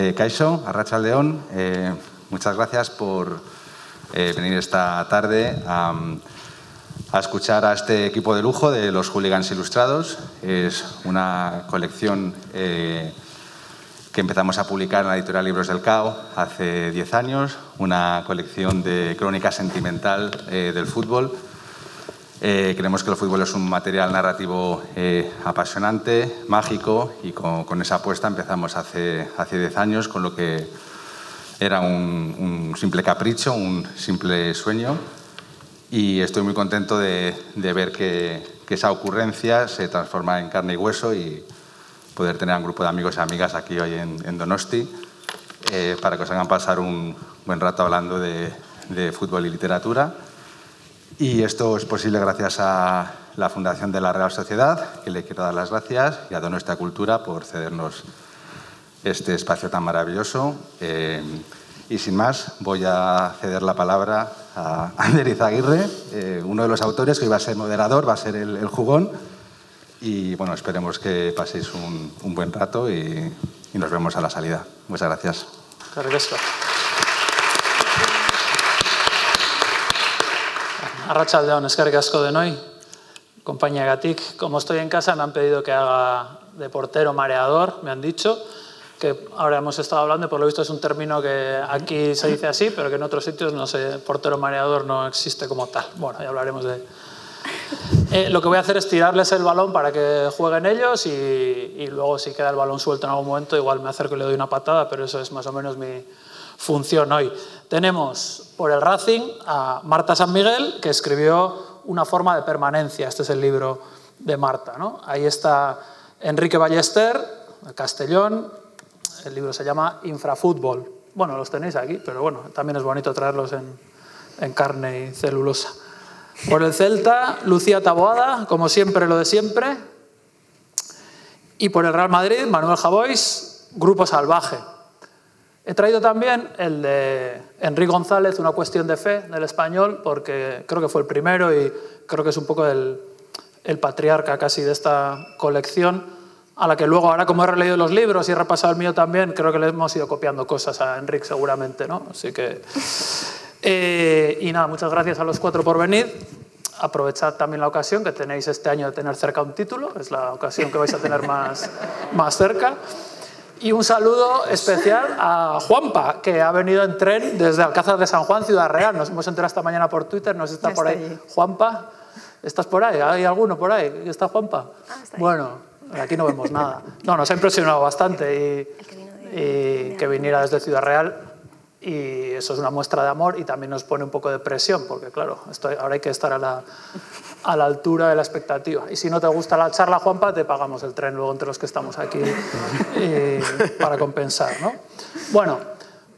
Eh, Caixo, Arrachaldeón, eh, muchas gracias por eh, venir esta tarde a, a, escuchar a este equipo de lujo de los Hooligans Ilustrados. Es una colección eh, que empezamos a publicar en la editorial Libros del Cao hace 10 años, una colección de crónica sentimental del fútbol. Eh, creemos que el fútbol es un material narrativo eh, apasionante, mágico, y con, con, esa apuesta empezamos hace, hace 10 años con lo que era un, un simple capricho, un simple sueño. Y estoy muy contento de, de ver que, que, esa ocurrencia se transforma en carne y hueso y poder tener a un grupo de amigos y amigas aquí hoy en, en Donosti eh, para que os hagan pasar un buen rato hablando de, de fútbol y literatura. Y esto es posible gracias a la Fundación de la Real Sociedad, que le quiero dar las gracias, y a Donostia Cultura por cedernos este espacio tan maravilloso. Eh, y sin más, voy a ceder la palabra a Ander Izaguirre, eh, uno de los autores que iba a ser moderador, va a ser el, el jugón. Y bueno, esperemos que paséis un, un buen rato y, y, nos vemos a la salida. Muchas. Gracias. Arrachaldeón, eskerrik asko denoi, compañía Gatic. Como estoy en casa me han pedido que haga de portero mareador, me han dicho, que ahora hemos estado hablando por lo visto es un término que aquí se dice así, pero que en otros sitios, no sé, portero mareador no existe como tal. Bueno, ya hablaremos de... Eh, lo que voy a hacer es tirarles el balón para que jueguen ellos y, y, luego si queda el balón suelto en algún momento igual me acerco y le doy una patada, pero eso es más o menos mi función hoy. Tenemos por el Racing a Marta San Miguel, que escribió Una forma de permanencia. Este es el libro de Marta. ¿no? Ahí está Enrique Ballester, Castellón. El libro se llama Infrafútbol. Bueno, los tenéis aquí, pero bueno, también es bonito traerlos en, en carne y celulosa. Por el Celta, Lucía Taboada, como siempre, lo de siempre. Y por el Real Madrid, Manuel Javois, Grupo Salvaje. He traído también el de Enrique González, Una cuestión de fe, del español, porque creo que fue el primero y creo que es un poco el, el patriarca casi de esta colección, a la que luego, ahora como he releído los libros y he repasado el mío también, creo que le hemos ido copiando cosas a Enrique seguramente, ¿no? Así que... Eh, y nada, muchas gracias a los cuatro por venir. Aprovechad también la ocasión que tenéis este año de tener cerca un título, es la ocasión que vais a tener más, más cerca. Y un saludo especial a Juanpa, que ha venido en tren desde Alcázar de San Juan, Ciudad Real. Nos hemos enterado esta mañana por Twitter, nos está, por ahí. Allí. Juanpa, ¿estás por ahí? ¿Hay alguno por ahí? ¿Está Juanpa? Ah, está bueno, aquí no vemos nada. No, nos ha impresionado bastante y, y que viniera desde Ciudad Real y eso es una muestra de amor y también nos pone un poco de presión, porque claro, esto, ahora hay que estar a la, a la altura de la expectativa. Y si no te gusta la charla, Juanpa, te pagamos el tren luego entre los que estamos aquí y, para compensar. ¿no? Bueno,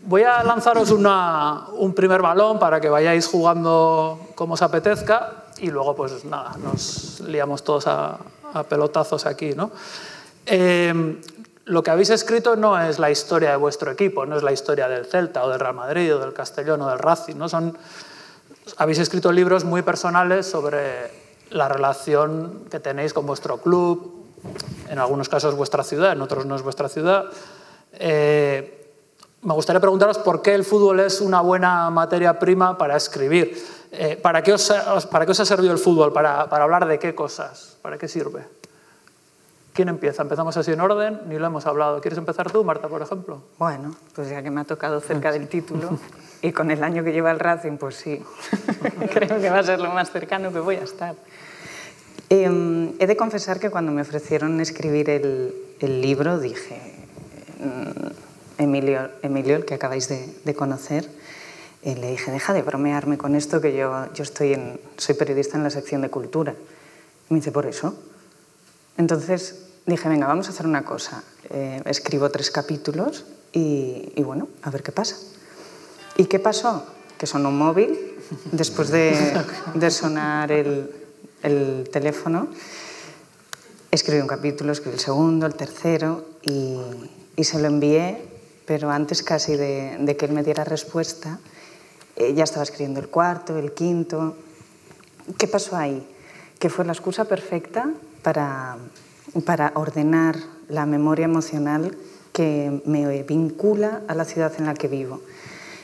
voy a lanzaros una, un primer balón para que vayáis jugando como os apetezca y luego pues nada, nos liamos todos a, a pelotazos aquí. ¿no? Eh, lo que habéis escrito no es la historia de vuestro equipo, no es la historia del Celta o del Real Madrid o del Castellón o del Racing, ¿no? Son, habéis escrito libros muy personales sobre la relación que tenéis con vuestro club, en algunos casos vuestra ciudad, en otros no es vuestra ciudad. Eh, me gustaría preguntaros por qué el fútbol es una buena materia prima para escribir. Eh, ¿para, qué os, ¿Para qué os ha servido el fútbol? ¿Para, ¿Para hablar de qué cosas? ¿Para qué sirve? ¿Quién empieza? Empezamos así en orden, ni lo hemos hablado. ¿Quieres empezar tú, Marta, por ejemplo? Bueno, pues ya que me ha tocado cerca del título y con el año que lleva el Racing, pues sí, creo que va a ser lo más cercano que voy a estar. Eh, he de confesar que cuando me ofrecieron escribir el, el libro dije, Emilio, Emilio, el que acabáis de, de conocer, eh, le dije, deja de bromearme con esto que yo, yo estoy en, soy periodista en la sección de cultura. Y me dice, ¿por eso? Entonces dije, venga, vamos a hacer una cosa. Eh, escribo tres capítulos y, bueno, a ver qué pasa. ¿Y qué pasó? Que sonó un móvil después de, sonar el, el, teléfono. Escribí un capítulo, escribí el segundo, el tercero y, se lo envié, pero antes casi de, de que él me diera respuesta, eh, ya estaba escribiendo el cuarto, el quinto. ¿Qué pasó ahí? Que fue la excusa perfecta para, para ordenar la memoria emocional que me vincula a la ciudad en la que vivo.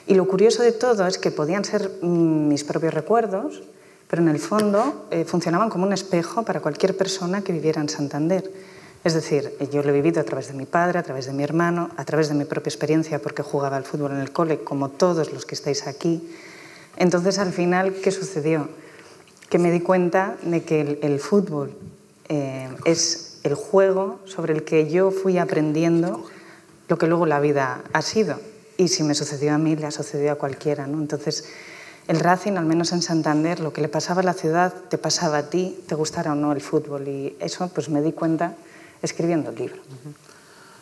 Y lo curioso de todo es que podían ser mm, mis propios recuerdos, pero en el fondo eh, funcionaban como un espejo para cualquier persona que viviera en Santander. Es decir, yo lo he vivido a través de mi padre, a través de mi hermano, a través de mi propia experiencia porque jugaba al fútbol en el cole, como todos los que estáis aquí. Entonces, al final, ¿qué sucedió? Que me di cuenta de que el, fútbol eh, es el juego sobre el que yo fui aprendiendo lo que luego la vida ha sido. Y si me sucedió a mí, le ha sucedido a cualquiera. ¿no? Entonces, el Racing, al menos en Santander, lo que le pasaba a la ciudad, te pasaba a ti, te gustara o no el fútbol. Y eso pues me di cuenta escribiendo el libro.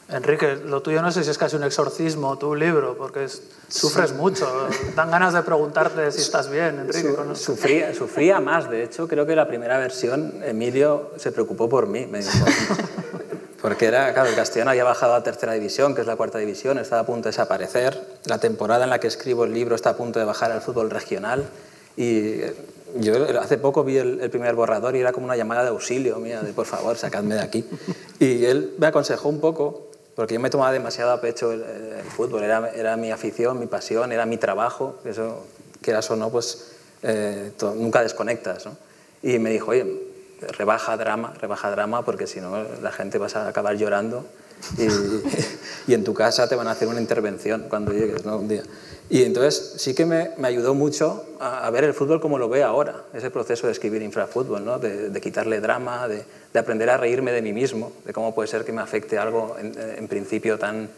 Enrique, lo tuyo no sé si es casi un exorcismo, tu libro, porque sufres mucho. Dan ganas de preguntarte si estás bien, Enrique. sufría, sufría más, de hecho, creo que la primera versión, Emilio se preocupó por mí. Me dijo, porque era, claro, el Castellano había bajado a tercera división, que es la cuarta división, estaba a punto de desaparecer. La temporada en la que escribo el libro está a punto de bajar al fútbol regional. Y yo hace poco vi el, primer borrador y era como una llamada de auxilio mía, de por favor, sacadme de aquí. Y él me aconsejó un poco porque yo me tomaba demasiado a pecho el, fútbol, era, era, mi afición, mi pasión, era mi trabajo, eso, quieras o no, pues eh, nunca desconectas. ¿no? Y me dijo, oye, rebaja drama, rebaja drama, porque si no la gente vas a acabar llorando y, en tu casa te van a hacer una intervención cuando llegues, ¿no? Un día. Y entonces sí que me, me ayudó mucho a, ver el fútbol como lo ve ahora, ese proceso de escribir infrafútbol, ¿no? de, quitarle drama, de, de, aprender a reírme de mí mismo, de cómo puede ser que me afecte algo en principio tan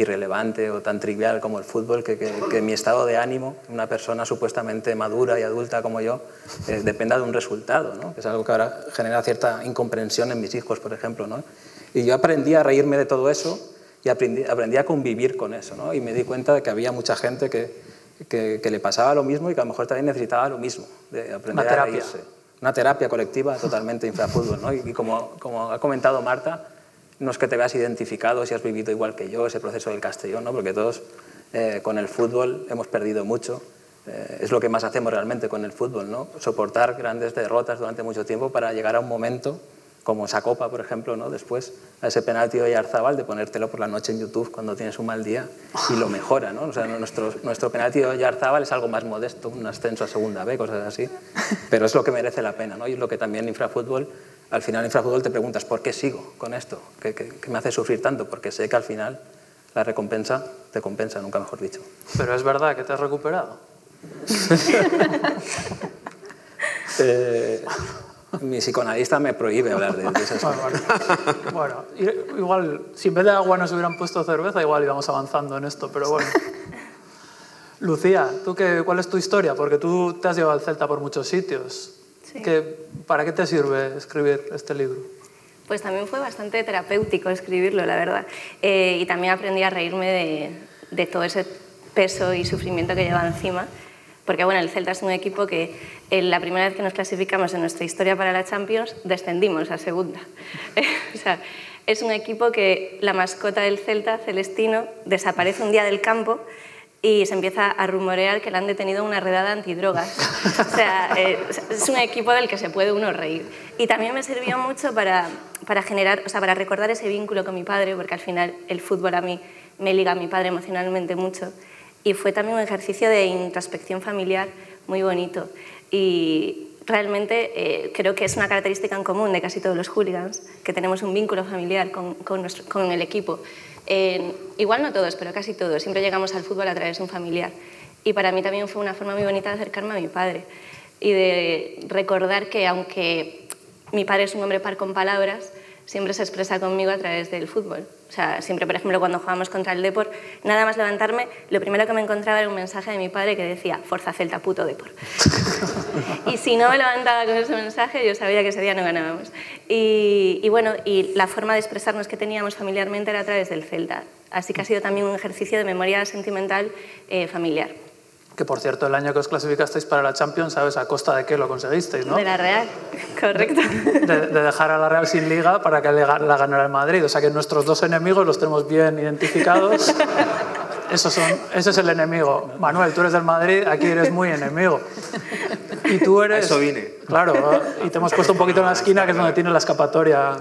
irrelevante o tan trivial como el fútbol, que, que, que, mi estado de ánimo, una persona supuestamente madura y adulta como yo, eh, dependa de un resultado, ¿no? que es algo que ahora genera cierta incomprensión en mis hijos, por ejemplo. ¿no? Y yo aprendí a reírme de todo eso y aprendí, aprendí a convivir con eso. ¿no? Y me di cuenta de que había mucha gente que, que, le pasaba lo mismo y que a lo mejor también necesitaba lo mismo, de aprender a reírse. Una terapia colectiva totalmente infrafútbol. ¿no? Y, como, como, ha comentado Marta, no es que te veas identificado si has vivido igual que yo ese proceso del Castellón, ¿no? porque todos eh, con el fútbol hemos perdido mucho. Eh, es lo que más hacemos realmente con el fútbol, ¿no? soportar grandes derrotas durante mucho tiempo para llegar a un momento como esa copa, por ejemplo, ¿no? después a ese penalti de Yarzábal, de ponértelo por la noche en YouTube cuando tienes un mal día y lo mejora. ¿no? O sea, nuestro, nuestro penalti de Yarzábal es algo más modesto, un ascenso a segunda B, cosas así, pero es lo que merece la pena ¿no? y es lo que también Infrafútbol, al final Infrafútbol te preguntas, ¿por qué sigo con esto? ¿Qué, qué, qué me hace sufrir tanto? Porque sé que al final la recompensa te compensa, nunca mejor dicho. Pero es verdad que te has recuperado. eh, mi psicoanalista me prohíbe hablar de, de esas cosas. Bueno, igual, si en vez de agua nos hubieran puesto cerveza, igual íbamos avanzando en esto, pero bueno. Lucía, ¿tú qué, ¿cuál es tu historia? Porque tú te has llevado al Celta por muchos sitios. Sí. ¿Qué, ¿Para qué te sirve escribir este libro? Pues también fue bastante terapéutico escribirlo, la verdad. Eh, y también aprendí a reírme de, de todo ese peso y sufrimiento que lleva encima porque bueno, el Celta es un equipo que en la primera vez que nos clasificamos en nuestra historia para la Champions descendimos a segunda. o sea, es un equipo que la mascota del Celta, Celestino, desaparece un día del campo y se empieza a rumorear que le han detenido una redada antidrogas. O sea, eh, es un equipo del que se puede uno reír. Y también me sirvió mucho para, para, generar, o sea, para recordar ese vínculo con mi padre, porque al final el fútbol a mí me liga a mi padre emocionalmente mucho y fue también un ejercicio de introspección familiar muy bonito. Y realmente eh, creo que es una característica en común de casi todos los hooligans, que tenemos un vínculo familiar con, con, nuestro, con el equipo. Igual no todos, pero casi todos. Siempre llegamos al fútbol a través de un familiar. Y para mí también fue una forma muy bonita de acercarme a mi padre y de recordar que aunque mi padre es un hombre par con palabras, siempre se expresa conmigo a través del fútbol. O sea, siempre, por ejemplo, cuando jugábamos contra el Depor, nada más levantarme, lo primero que me encontraba era un mensaje de mi padre que decía, Forza Celta, puto Depor. y si no me levantaba con ese mensaje, yo sabía que ese día no ganábamos. Y, bueno, y la forma de expresarnos que teníamos familiarmente era a través del Celta. Así que ha sido también un ejercicio de memoria sentimental eh, familiar que por cierto el año que os clasificasteis para la Champions, ¿sabes a costa de qué lo conseguisteis, no? De la Real, correcto. De, de dejar a la Real sin liga para que la ganara el Madrid. O sea que nuestros dos enemigos los tenemos bien identificados. Esos son, ese es el enemigo. Manuel, tú eres del Madrid, aquí eres muy enemigo. Y tú eres... A eso vine. Claro, ¿no? y te hemos puesto un poquito en la esquina, que es donde tiene la escapatoria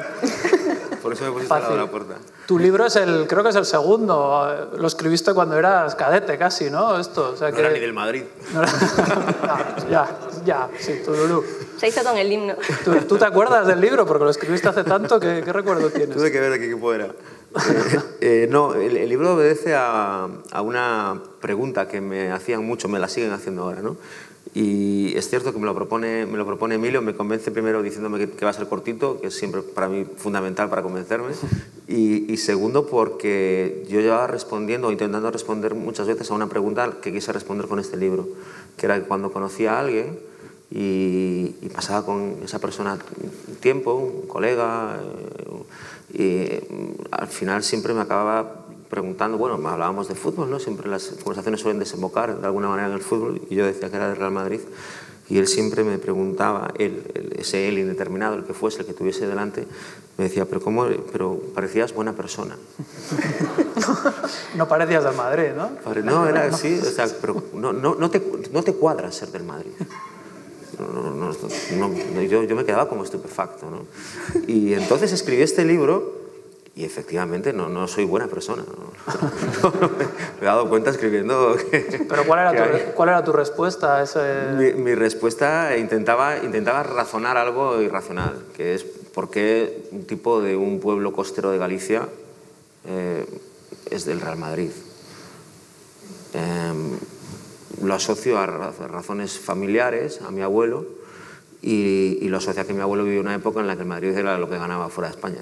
Por eso me pusiste al lado de la puerta. Tu libro es el, creo que es el segundo. Lo escribiste cuando eras cadete casi, ¿no? Esto, o sea No que... era ni del Madrid. No era- No, ya, ya, sí, Tururú. Se hizo con el himno. ¿Tú, tú te acuerdas del libro? Porque lo escribiste hace tanto, ¿qué, qué recuerdo tienes? Tuve que ver de qué equipo era. Eh, eh, no, el, el libro obedece a, a una pregunta que me hacían mucho, me la siguen haciendo ahora, ¿no? Y es cierto que me lo propone, me lo propone Emilio, me convence primero diciéndome que, que va a ser cortito, que es siempre para mí fundamental para convencerme, y, y segundo porque yo llevaba respondiendo intentando responder muchas veces a una pregunta que quise responder con este libro, que era que cuando conocía a alguien y, y pasaba con esa persona tiempo, un colega, eh, y mm, al final siempre me acababa preguntando, bueno, hablábamos de fútbol, ¿no? Siempre las conversaciones suelen desembocar de alguna manera en el fútbol y yo decía que era de Real Madrid y él siempre me preguntaba, él, él- ese él indeterminado, el que fuese, el que tuviese delante, me decía, pero cómo, pero parecías buena persona. No parecías del Madrid, ¿no? No, era así, o sea, pero no, no, no, te, no te cuadra ser del Madrid. No, no, no, no, no, yo, yo me quedaba como estupefacto. ¿no? Y entonces escribí este libro y efectivamente no, no soy buena persona. ¿no? me he dado cuenta escribiendo que... Pero ¿cuál era, que tu, ¿cuál era tu respuesta a ese...? mi, mi respuesta intentaba, intentaba razonar algo irracional, que es por qué un tipo de un pueblo costero de Galicia eh, es del Real Madrid. Em, lo asocio a ra- razones familiares, a mi abuelo, y, y lo asocio a que mi abuelo vivió una época en la que el Madrid era lo que ganaba fuera de España.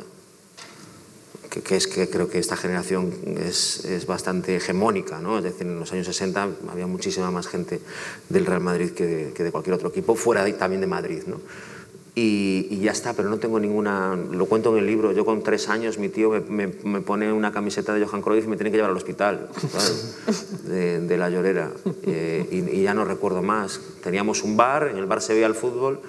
Que, que es que creo que esta generación es, es bastante hegemónica, ¿no? Es decir, en los años 60 había muchísima más gente del Real Madrid que de, que de cualquier otro equipo, fuera de- también de Madrid, ¿no? Y, y ya está, pero no tengo ninguna... Lo cuento en el libro, yo con tres años mi tío me, me- me pone una camiseta de Johan Cruyff y me tiene que llevar al hospital, ¿sabes? De, de la llorera. Eh, y, y ya no recuerdo más. Teníamos un bar, en el bar se veía el fútbol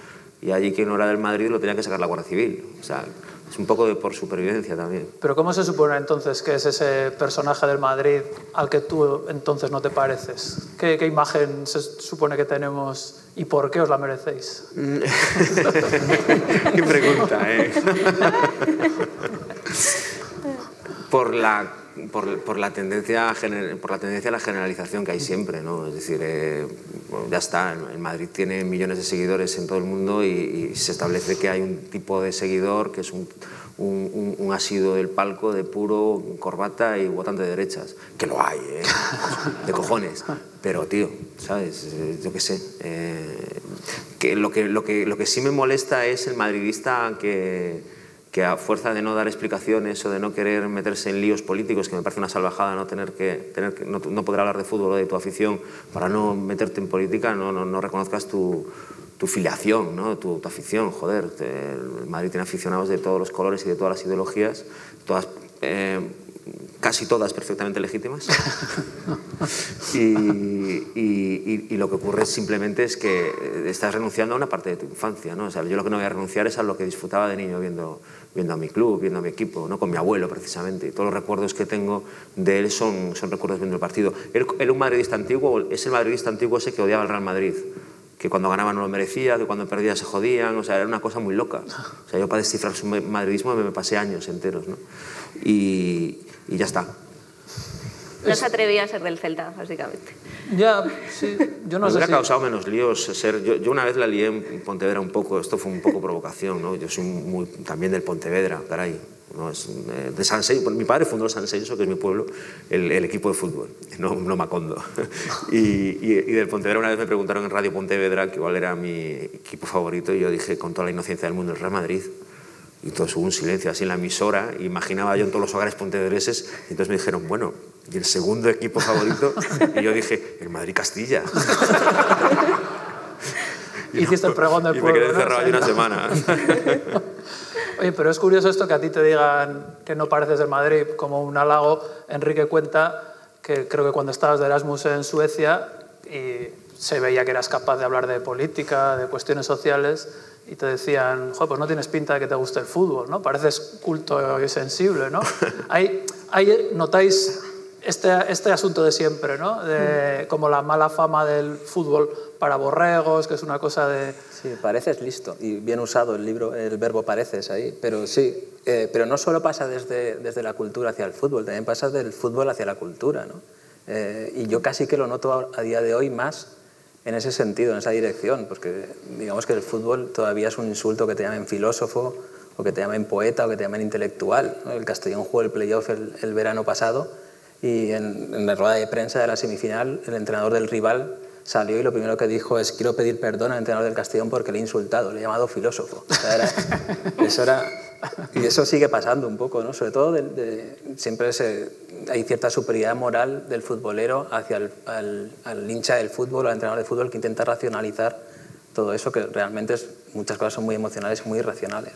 y allí quien no era del Madrid lo tenía que sacar la Guardia Civil. O sea, es un poco de por supervivencia también. Pero ¿cómo se supone entonces que es ese personaje del Madrid al que tú entonces no te pareces? ¿Qué, qué imagen se supone que tenemos y por qué os la merecéis? Qué pregunta, ¿eh? por, la, por, la tendencia, por la tendencia a la generalización que hay siempre, ¿no? Es decir, eh, ya está, el Madrid tiene millones de seguidores en todo el mundo y, se establece que hay un tipo de seguidor que es un, un, un, asiduo del palco de puro corbata y votante de derechas. Que lo hay, ¿eh? De cojones. Pero, tío, ¿sabes? Eh, Yo qué sé. eh, que lo, que, lo, que, lo que sí me molesta es el madridista que, que a fuerza de no dar explicaciones o de no querer meterse en líos políticos, que me parece una salvajada no, tener que, tener que, no, no poder hablar de fútbol o de tu afición para no meterte en política, no, no, no reconozcas tu, tu filiación, ¿no? tu, tu afición. Joder, te- Madrid tiene aficionados de todos los colores y de todas las ideologías, todas, eh, casi todas perfectamente legítimas. y, y- y- y lo que ocurre simplemente es que eh, estás renunciando a una parte de tu infancia. ¿no? O sea, yo lo que no voy a renunciar es a lo que disfrutaba de niño viendo, viendo a mi club, viendo a mi equipo, ¿no? con mi abuelo precisamente. Y todos los recuerdos que tengo de él son, son recuerdos viendo el partido. Él era un madridista antiguo, es el madridista antiguo ese que odiaba al Real Madrid que cuando ganaba no lo merecía, que cuando perdía se jodían, o sea, era una cosa muy loca. O sea, yo para descifrar su ma- madridismo me pasé años enteros, ¿no? Y, y ya está. No se atrevía a ser del Celta, básicamente. Ya, sí, yo no me sé hubiera causado menos líos ser... Yo, yo una vez la lié en Pontevedra un poco, esto fue un poco provocación, ¿no? Yo soy muy, también del Pontevedra, caray. ¿no? Es, eh, de San Celso, mi padre fundó San Celso, que es mi pueblo, el, el equipo de fútbol, no, no Macondo. y, y, y del Pontevedra una vez me preguntaron en Radio Pontevedra que cuál era mi equipo favorito y yo dije con toda la inocencia del mundo, el Real Madrid. Y todo hubo un silencio así en la emisora, imaginaba yo en todos los hogares pontevedreses, y entonces me dijeron, bueno, ¿y el segundo equipo favorito? Y yo dije, el Madrid-Castilla. Hiciste el pregón del y me pueblo, quedé ¿no? encerrado allí una semana. Oye, pero es curioso esto que a ti te digan que no pareces del Madrid como un halago. Enrique cuenta que creo que cuando estabas de Erasmus en Suecia y se veía que eras capaz de hablar de política, de cuestiones sociales y te decían, Joder, pues no tienes pinta de que te guste el fútbol, ¿no? Pareces culto y sensible, ¿no? Hay, hay, ¿Notáis este, este asunto de siempre, ¿no? De, como la mala fama del fútbol para borregos, que es una cosa de... Sí, pareces listo y bien usado el libro, el verbo pareces ahí, pero sí, eh, pero no solo pasa desde, desde la cultura hacia el fútbol, también pasa del fútbol hacia la cultura, ¿no? Eh, y yo casi que lo noto a, día de hoy más en ese sentido, en esa dirección, porque digamos que el fútbol todavía es un insulto que te llamen filósofo o que te llamen poeta o que te llamen intelectual. El Castellón jugó el playoff el, el verano pasado y en, en, la rueda de prensa de la semifinal el entrenador del rival salió y lo primero que dijo es quiero pedir perdón al entrenador del Castellón porque le he insultado, le he llamado filósofo. O sea, era, eso era, y eso sigue pasando un poco, ¿no? sobre todo de, de, siempre se, hay cierta superioridad moral del futbolero hacia el al, al hincha del fútbol al entrenador de fútbol que intenta racionalizar todo eso, que realmente es, muchas cosas son muy emocionales y muy irracionales.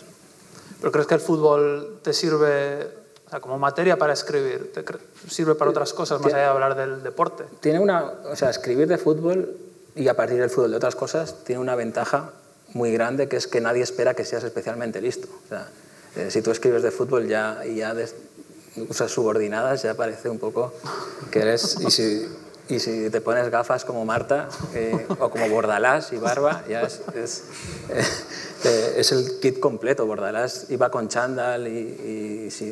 ¿Pero crees que el fútbol te sirve sea, como materia para escribir? ¿Te sirve para otras cosas más allá de hablar del deporte? Tiene una, o sea, escribir de fútbol y a partir del fútbol de otras cosas tiene una ventaja muy grande que es que nadie espera que seas especialmente listo. O sea, eh, si tú escribes de fútbol ya, ya des, usas subordinadas, ya parece un poco que eres... Y si, y si te pones gafas como Marta eh, o como Bordalás y barba, ya es, es, es, el kit completo. Bordalás iba con chándal y, y, y,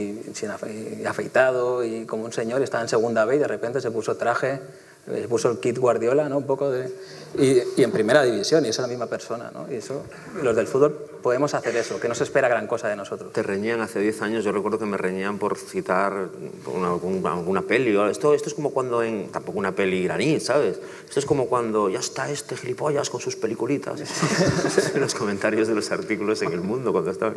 y, y afeitado y como un señor, estaba en segunda B y de repente se puso traje, se puso el kit Guardiola, ¿no? Un poco de, y, en primera división, y es la misma persona, ¿no? Y eso, los del fútbol podemos hacer eso, que no se espera gran cosa de nosotros. Te reñían hace 10 años, yo recuerdo que me reñían por citar una, una, alguna peli. Esto, esto es como cuando en, tampoco una peli iraní, ¿sabes? Esto es como cuando ya está este gilipollas con sus peliculitas. los comentarios de los artículos en El Mundo cuando estaba...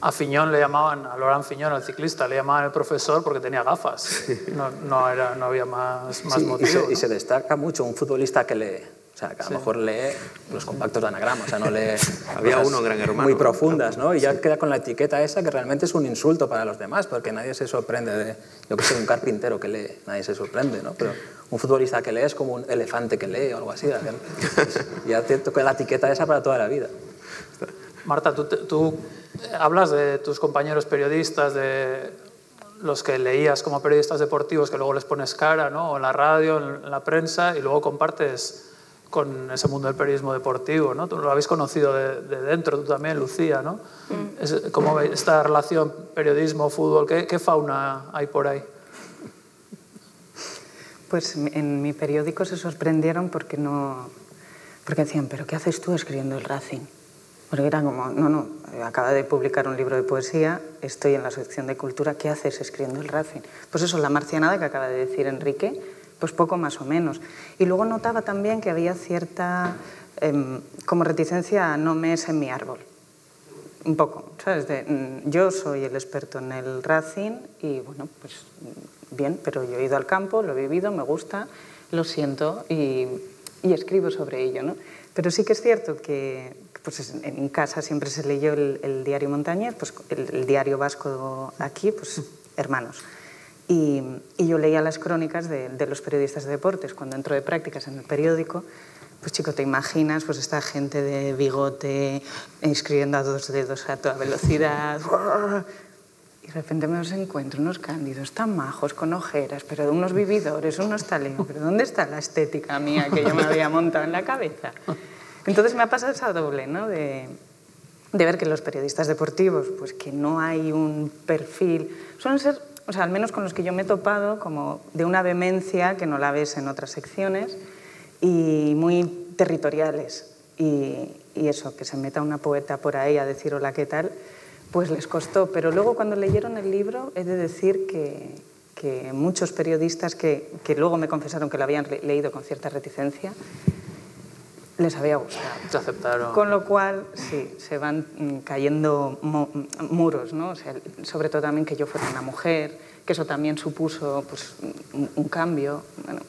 A Fiñón le llamaban, a Laurent Fiñón, al ciclista, le llamaban el profesor porque tenía gafas. No, no, era, no había más, más sí, motivo. Y se, ¿no? y se, destaca mucho un futbolista que lee. O sea, que a lo sí. mejor lee los compactos de anagrama, o sea, no lee Había uno, gran hermano. muy profundas, ¿no? Y ya queda con la etiqueta esa que realmente es un insulto para los demás, porque nadie se sorprende de, yo que sé, un carpintero que lee, nadie se sorprende, ¿no? Pero un futbolista que lee es como un elefante que lee o algo así. Ya te toca la etiqueta esa para toda la vida. Marta, tú, tú hablas de tus compañeros periodistas, de los que leías como periodistas deportivos, que luego les pones cara, ¿no? O en la radio, en la prensa, y luego compartes con ese mundo del periodismo deportivo, ¿no? Tú lo habéis conocido de, de dentro, tú también, Lucía, ¿no? Mm. ¿Cómo veis esta relación periodismo-fútbol? ¿Qué, ¿Qué fauna hay por ahí? Pues en mi periódico se sorprendieron porque no... Porque decían, ¿pero qué haces tú escribiendo el Racing? Porque era como, no, no, acaba de publicar un libro de poesía, estoy en la sección de cultura, ¿qué haces escribiendo el Racing? Pues eso, la marcianada que acaba de decir Enrique, pues poco más o menos. Y luego notaba también que había cierta, eh, como reticencia a no me es en mi árbol. Un poco, ¿sabes? De, mm, yo soy el experto en el Racing y, bueno, pues bien, pero yo he ido al campo, lo he vivido, me gusta, lo siento y, y escribo sobre ello, ¿no? Pero sí que es cierto que pues en casa siempre se leyó el, diario Montañés, pues el, diario vasco aquí, pues hermanos. Y, yo leía las crónicas de, los periodistas de deportes. Cuando entro de prácticas en el periódico, pues chico, te imaginas pues esta gente de bigote escribiendo a dos dedos a toda velocidad. Y de repente me los encuentro unos cándidos tan majos, con ojeras, pero unos vividores, unos taleos. ¿Pero dónde está la estética mía que yo me había montado en la cabeza? Entonces me ha pasado esa doble, ¿no? De, de, ver que los periodistas deportivos, pues que no hay un perfil, suelen ser, o sea, al menos con los que yo me he topado, como de una vehemencia que no la ves en otras secciones y muy territoriales. Y, y eso, que se meta una poeta por ahí a decir hola, ¿qué tal? Pues les costó. Pero luego cuando leyeron el libro, he de decir que, que muchos periodistas que, que luego me confesaron que lo habían leído con cierta reticencia, les había gustado. Te aceptaron. Con lo cual, sí, se van cayendo muros, ¿no? O sea, sobre todo también que yo fuera una mujer, que eso también supuso pues, un, un cambio. Bueno,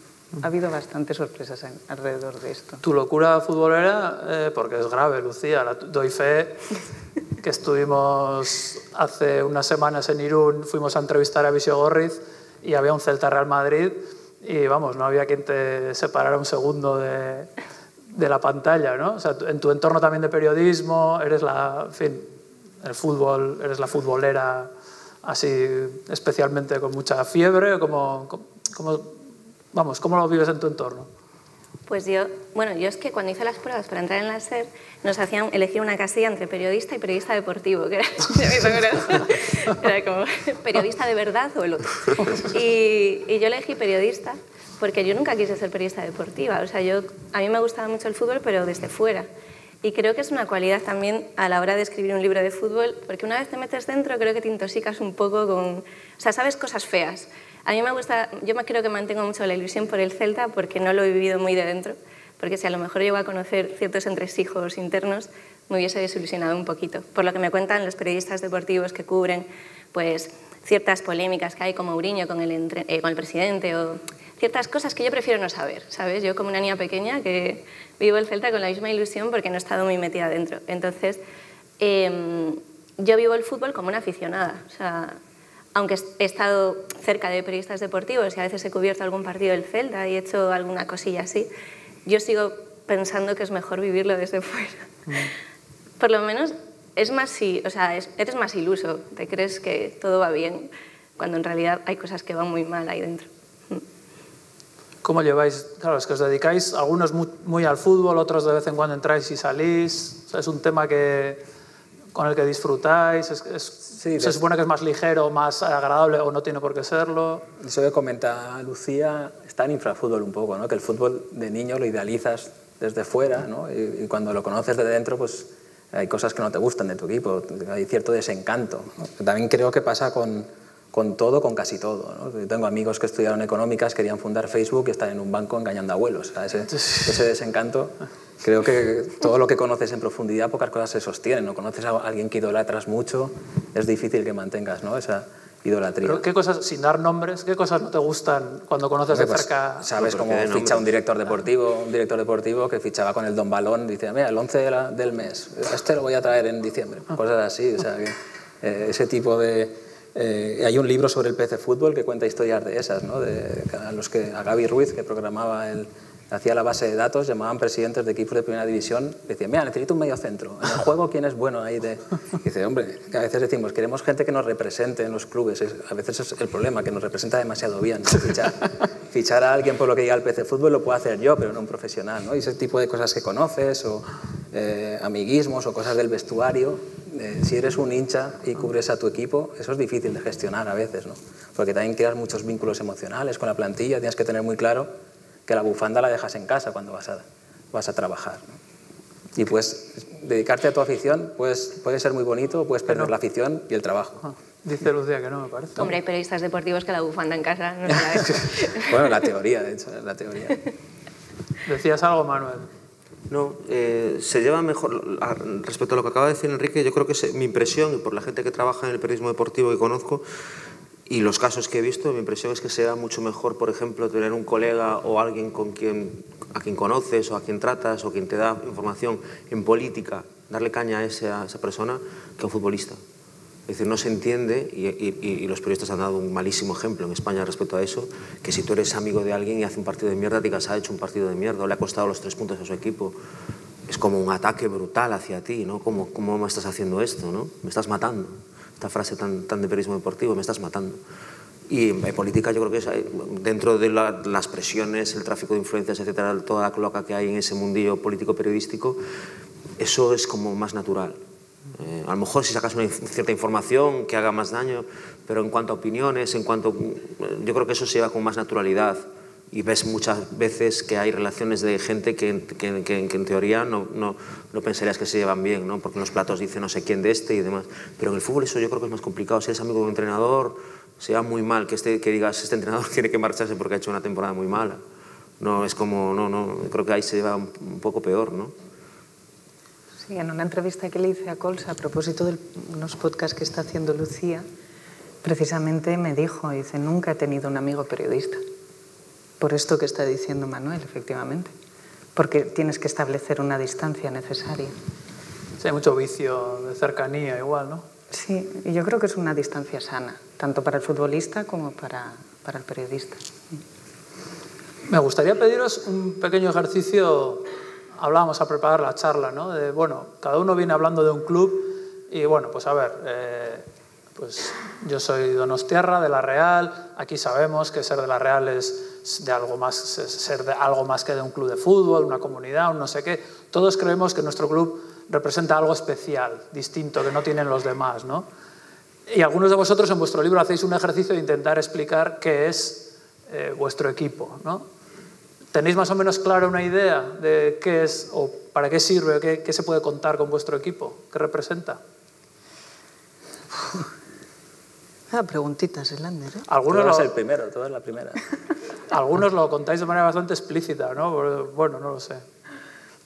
ha habido bastantes sorpresas en, alrededor de esto. Tu locura futbolera, eh, porque es grave, Lucía, la, doy fe que estuvimos hace unas semanas en Irún, fuimos a entrevistar a Visio Gorriz y había un Celta Real Madrid y vamos, no había quien te separara un segundo de, de la pantalla, ¿no? O sea, en tu entorno también de periodismo, eres la, en fin, el fútbol, eres la futbolera así especialmente con mucha fiebre? ¿Cómo, cómo, vamos, ¿Cómo lo vives en tu entorno? Pues yo, bueno, yo es que cuando hice las pruebas para entrar en la SER nos hacían elegir una casilla entre periodista y periodista deportivo, que era, era como periodista de verdad o el otro. Y, y, yo elegí periodista porque yo nunca quise ser periodista deportiva. O sea, yo, a mí me gustaba mucho el fútbol, pero desde fuera. Y creo que es una cualidad también a la hora de escribir un libro de fútbol, porque una vez te metes dentro creo que te intoxicas un poco con... O sea, sabes cosas feas. A mí me gusta, yo creo que mantengo mucho la ilusión por el Celta porque no lo he vivido muy de dentro, porque si a lo mejor llego a conocer ciertos entresijos internos, me hubiese desilusionado un poquito. Por lo que me cuentan los periodistas deportivos que cubren pues, ciertas polémicas que hay con Mourinho, con el, eh, con el presidente, o ciertas cosas que yo prefiero no saber, ¿sabes? Yo como una niña pequeña que vivo el Celta con la misma ilusión porque no he estado muy metida dentro. Entonces, eh, yo vivo el fútbol como una aficionada. O sea, aunque he estado cerca de periodistas deportivos y a veces he cubierto algún partido del Celta y he hecho alguna cosilla así, yo sigo pensando que es mejor vivirlo desde fuera. Mm. Por lo menos es más, o sea, eres más iluso, te crees que todo va bien, cuando en realidad hay cosas que van muy mal ahí dentro. ¿Cómo lleváis? Claro, es que os dedicáis, algunos muy, muy al fútbol, otros de vez en cuando entráis y salís. O sea, es un tema que, con el que disfrutáis? ¿Es, ¿Se supone que es más ligero, más agradable o no tiene por qué serlo? Eso que comenta Lucía está en infrafútbol un poco, ¿no? que el fútbol de niño lo idealizas desde fuera ¿no? y, cuando lo conoces de dentro pues hay cosas que no te gustan de tu equipo, hay cierto desencanto. También creo que pasa con, con todo, con casi todo. ¿no? Tengo amigos que estudiaron económicas, querían fundar Facebook y están en un banco engañando a abuelos. ese, ese desencanto Creo que todo lo que conoces en profundidad, pocas cosas se sostienen. ¿no? Conoces a alguien que idolatras mucho, es difícil que mantengas ¿no? esa idolatría. ¿Pero qué cosas, sin dar nombres, qué cosas no te gustan cuando conoces de pues, cerca? Sabes cómo ficha un director deportivo, un director deportivo que fichaba con el Don Balón, dice, mira, el 11 del mes, este lo voy a traer en diciembre. Ah. Cosas así, o sea, eh, ese tipo de... Eh, hay un libro sobre el PC fútbol que cuenta historias de esas, ¿no? de, a, los que, a Gaby Ruiz, que programaba el, hacía la base de datos, llamaban presidentes de equipos de primera división, decían, mira, necesito un medio centro. En el juego, ¿quién es bueno ahí? De... dice, hombre, a veces decimos, queremos gente que nos represente en los clubes. a veces es el problema, que nos representa demasiado bien. Fichar, a alguien por lo que diga el PC Fútbol lo puedo hacer yo, pero no un profesional. ¿no? Y ese tipo de cosas que conoces, o eh, amiguismos, o cosas del vestuario, eh, si eres un hincha y cubres a tu equipo, eso es difícil de gestionar a veces, ¿no? porque también creas muchos vínculos emocionales con la plantilla, tienes que tener muy claro que la bufanda la dejas en casa cuando vas a, vas a trabajar. Y pues dedicarte a tu afición pues, puede ser muy bonito, puedes perder la afición y el trabajo. Ah, dice Lucía que no, me parece. Hombre, hay periodistas deportivos que la bufanda en casa no la bueno, la teoría, de hecho, la teoría. ¿Decías algo, Manuel? No, eh, se lleva mejor, respecto a lo que acaba de decir Enrique, yo creo que es mi impresión, y por la gente que trabaja en el periodismo deportivo que conozco, y los casos que he visto, mi impresión es que sea mucho mejor, por ejemplo, tener un colega o alguien con quien, a quien conoces o a quien tratas o quien te da información en política, darle caña a esa, a esa persona, que a un futbolista. Es decir, no se entiende, y, los periodistas han dado un malísimo ejemplo en España respecto a eso, que si tú eres amigo de alguien y hace un partido de mierda, digas, ha hecho un partido de mierda o le ha costado los tres puntos a su equipo. Es como un ataque brutal hacia ti, ¿no? ¿Cómo, cómo me estás haciendo esto? ¿no? Me estás matando esta frase tan, tan de periodismo deportivo, me estás matando. Y en política yo creo que eh, dentro de las presiones, el tráfico de influencias, etcétera, toda la cloaca que hay en ese mundillo político-periodístico, eso es como más natural. Eh, a lo mejor si sacas una cierta información que haga más daño, pero en cuanto a opiniones, en cuanto, eh, yo creo que eso se lleva con más naturalidad y ves muchas veces que hay relaciones de gente que, que, que, en teoría no, no, no, pensarías que se llevan bien, ¿no? porque en los platos dice no sé quién de este y demás. Pero en el fútbol eso yo creo que es más complicado. Si eres amigo de un entrenador, se va muy mal que, este, que digas este entrenador tiene que marcharse porque ha hecho una temporada muy mala. No, es como, no, no, creo que ahí se lleva un, poco peor, ¿no? Sí, en una entrevista que le hice a Colsa a propósito de unos podcasts que está haciendo Lucía, precisamente me dijo, dice, nunca he tenido un amigo periodista. Por esto que está diciendo Manuel, efectivamente. Porque tienes que establecer una distancia necesaria. Sí, hay mucho vicio de cercanía igual, ¿no? Sí, y yo creo que es una distancia sana, tanto para el futbolista como para, para el periodista. Me gustaría pediros un pequeño ejercicio. Hablábamos a preparar la charla, ¿no? Bueno, cada uno viene hablando de un club y, bueno, pues a ver, eh, Pues yo soy donostiarra de la Real, aquí sabemos que ser de la Real es de algo más, ser de algo más que de un club de fútbol, una comunidad, un no sé qué. Todos creemos que nuestro club representa algo especial, distinto, que no tienen los demás. ¿no? Y algunos de vosotros en vuestro libro hacéis un ejercicio de intentar explicar qué es eh, vuestro equipo. ¿no? ¿Tenéis más o menos clara una idea de qué es o para qué sirve, qué, qué se puede contar con vuestro equipo? ¿Qué representa? Ah, preguntitas, Elander. ¿eh? Algunos lo, el primero, tú eres la primera. algunos lo contáis de manera bastante explícita, ¿no? Bueno, no lo sé.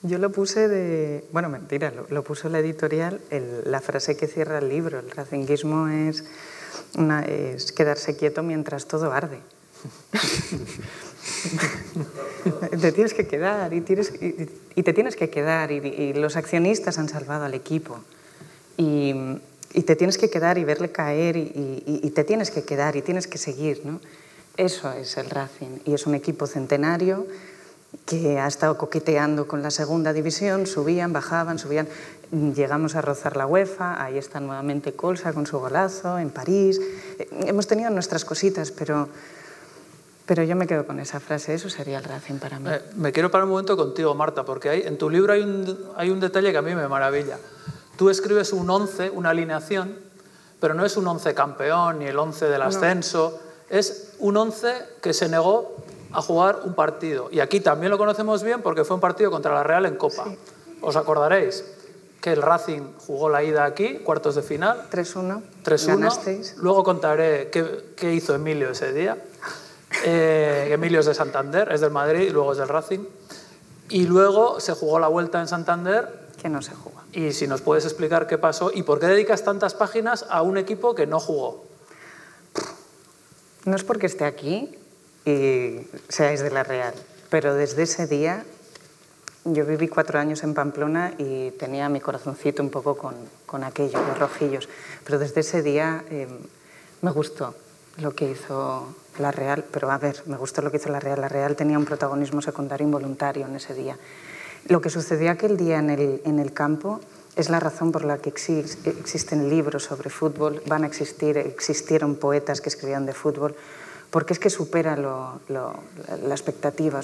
Yo lo puse de... Bueno, mentira, lo, lo puso la editorial, el- la frase que cierra el libro. El racinguismo es, una- es quedarse quieto mientras todo arde. te tienes que quedar y, tienes- y- y te tienes que quedar y, y los accionistas han salvado al equipo. Y, te tienes que quedar y verle caer y, te tienes que quedar y tienes que seguir. ¿no? Eso es el Racing y es un equipo centenario que ha estado coqueteando con la segunda división, subían, bajaban, subían, llegamos a rozar la UEFA, ahí está nuevamente Colsa con su golazo, en París, hemos tenido nuestras cositas, pero, pero yo me quedo con esa frase, eso sería el Racing para mí. Eh, me quiero parar un momento contigo, Marta, porque hay, en tu libro hay un, hay un detalle que a mí me maravilla. Tú escribes un 11, una alineación, pero no es un 11 campeón ni el 11 del ascenso, es un 11 que se negó a jugar un partido. Y aquí también lo conocemos bien porque fue un partido contra la Real en Copa. ¿Os acordaréis? Que el Racing jugó la ida aquí, cuartos de final, 3-1, 3-1. ganasteis. Luego contaré qué, qué hizo Emilio ese día. Eh, Emilio es de Santander, es del Madrid y luego es del Racing. Y luego se jugó la vuelta en Santander. que no se juega. Y si nos puedes explicar qué pasó y por qué dedicas tantas páginas a un equipo que no jugó. No es porque esté aquí y seáis de la Real, pero desde ese día yo viví cuatro años en Pamplona y tenía mi corazoncito un poco con, con aquello, los rojillos. Pero desde ese día eh, me gustó lo que hizo la Real, pero a ver, me gustó lo que hizo la Real. La Real tenía un protagonismo secundario involuntario en ese día. Lo que sucedió aquel día en el, en el campo es la razón por la que exis- existen libros sobre fútbol, van a existir, existieron poetas que escribían de fútbol, porque es que supera lo- lo- la expectativa.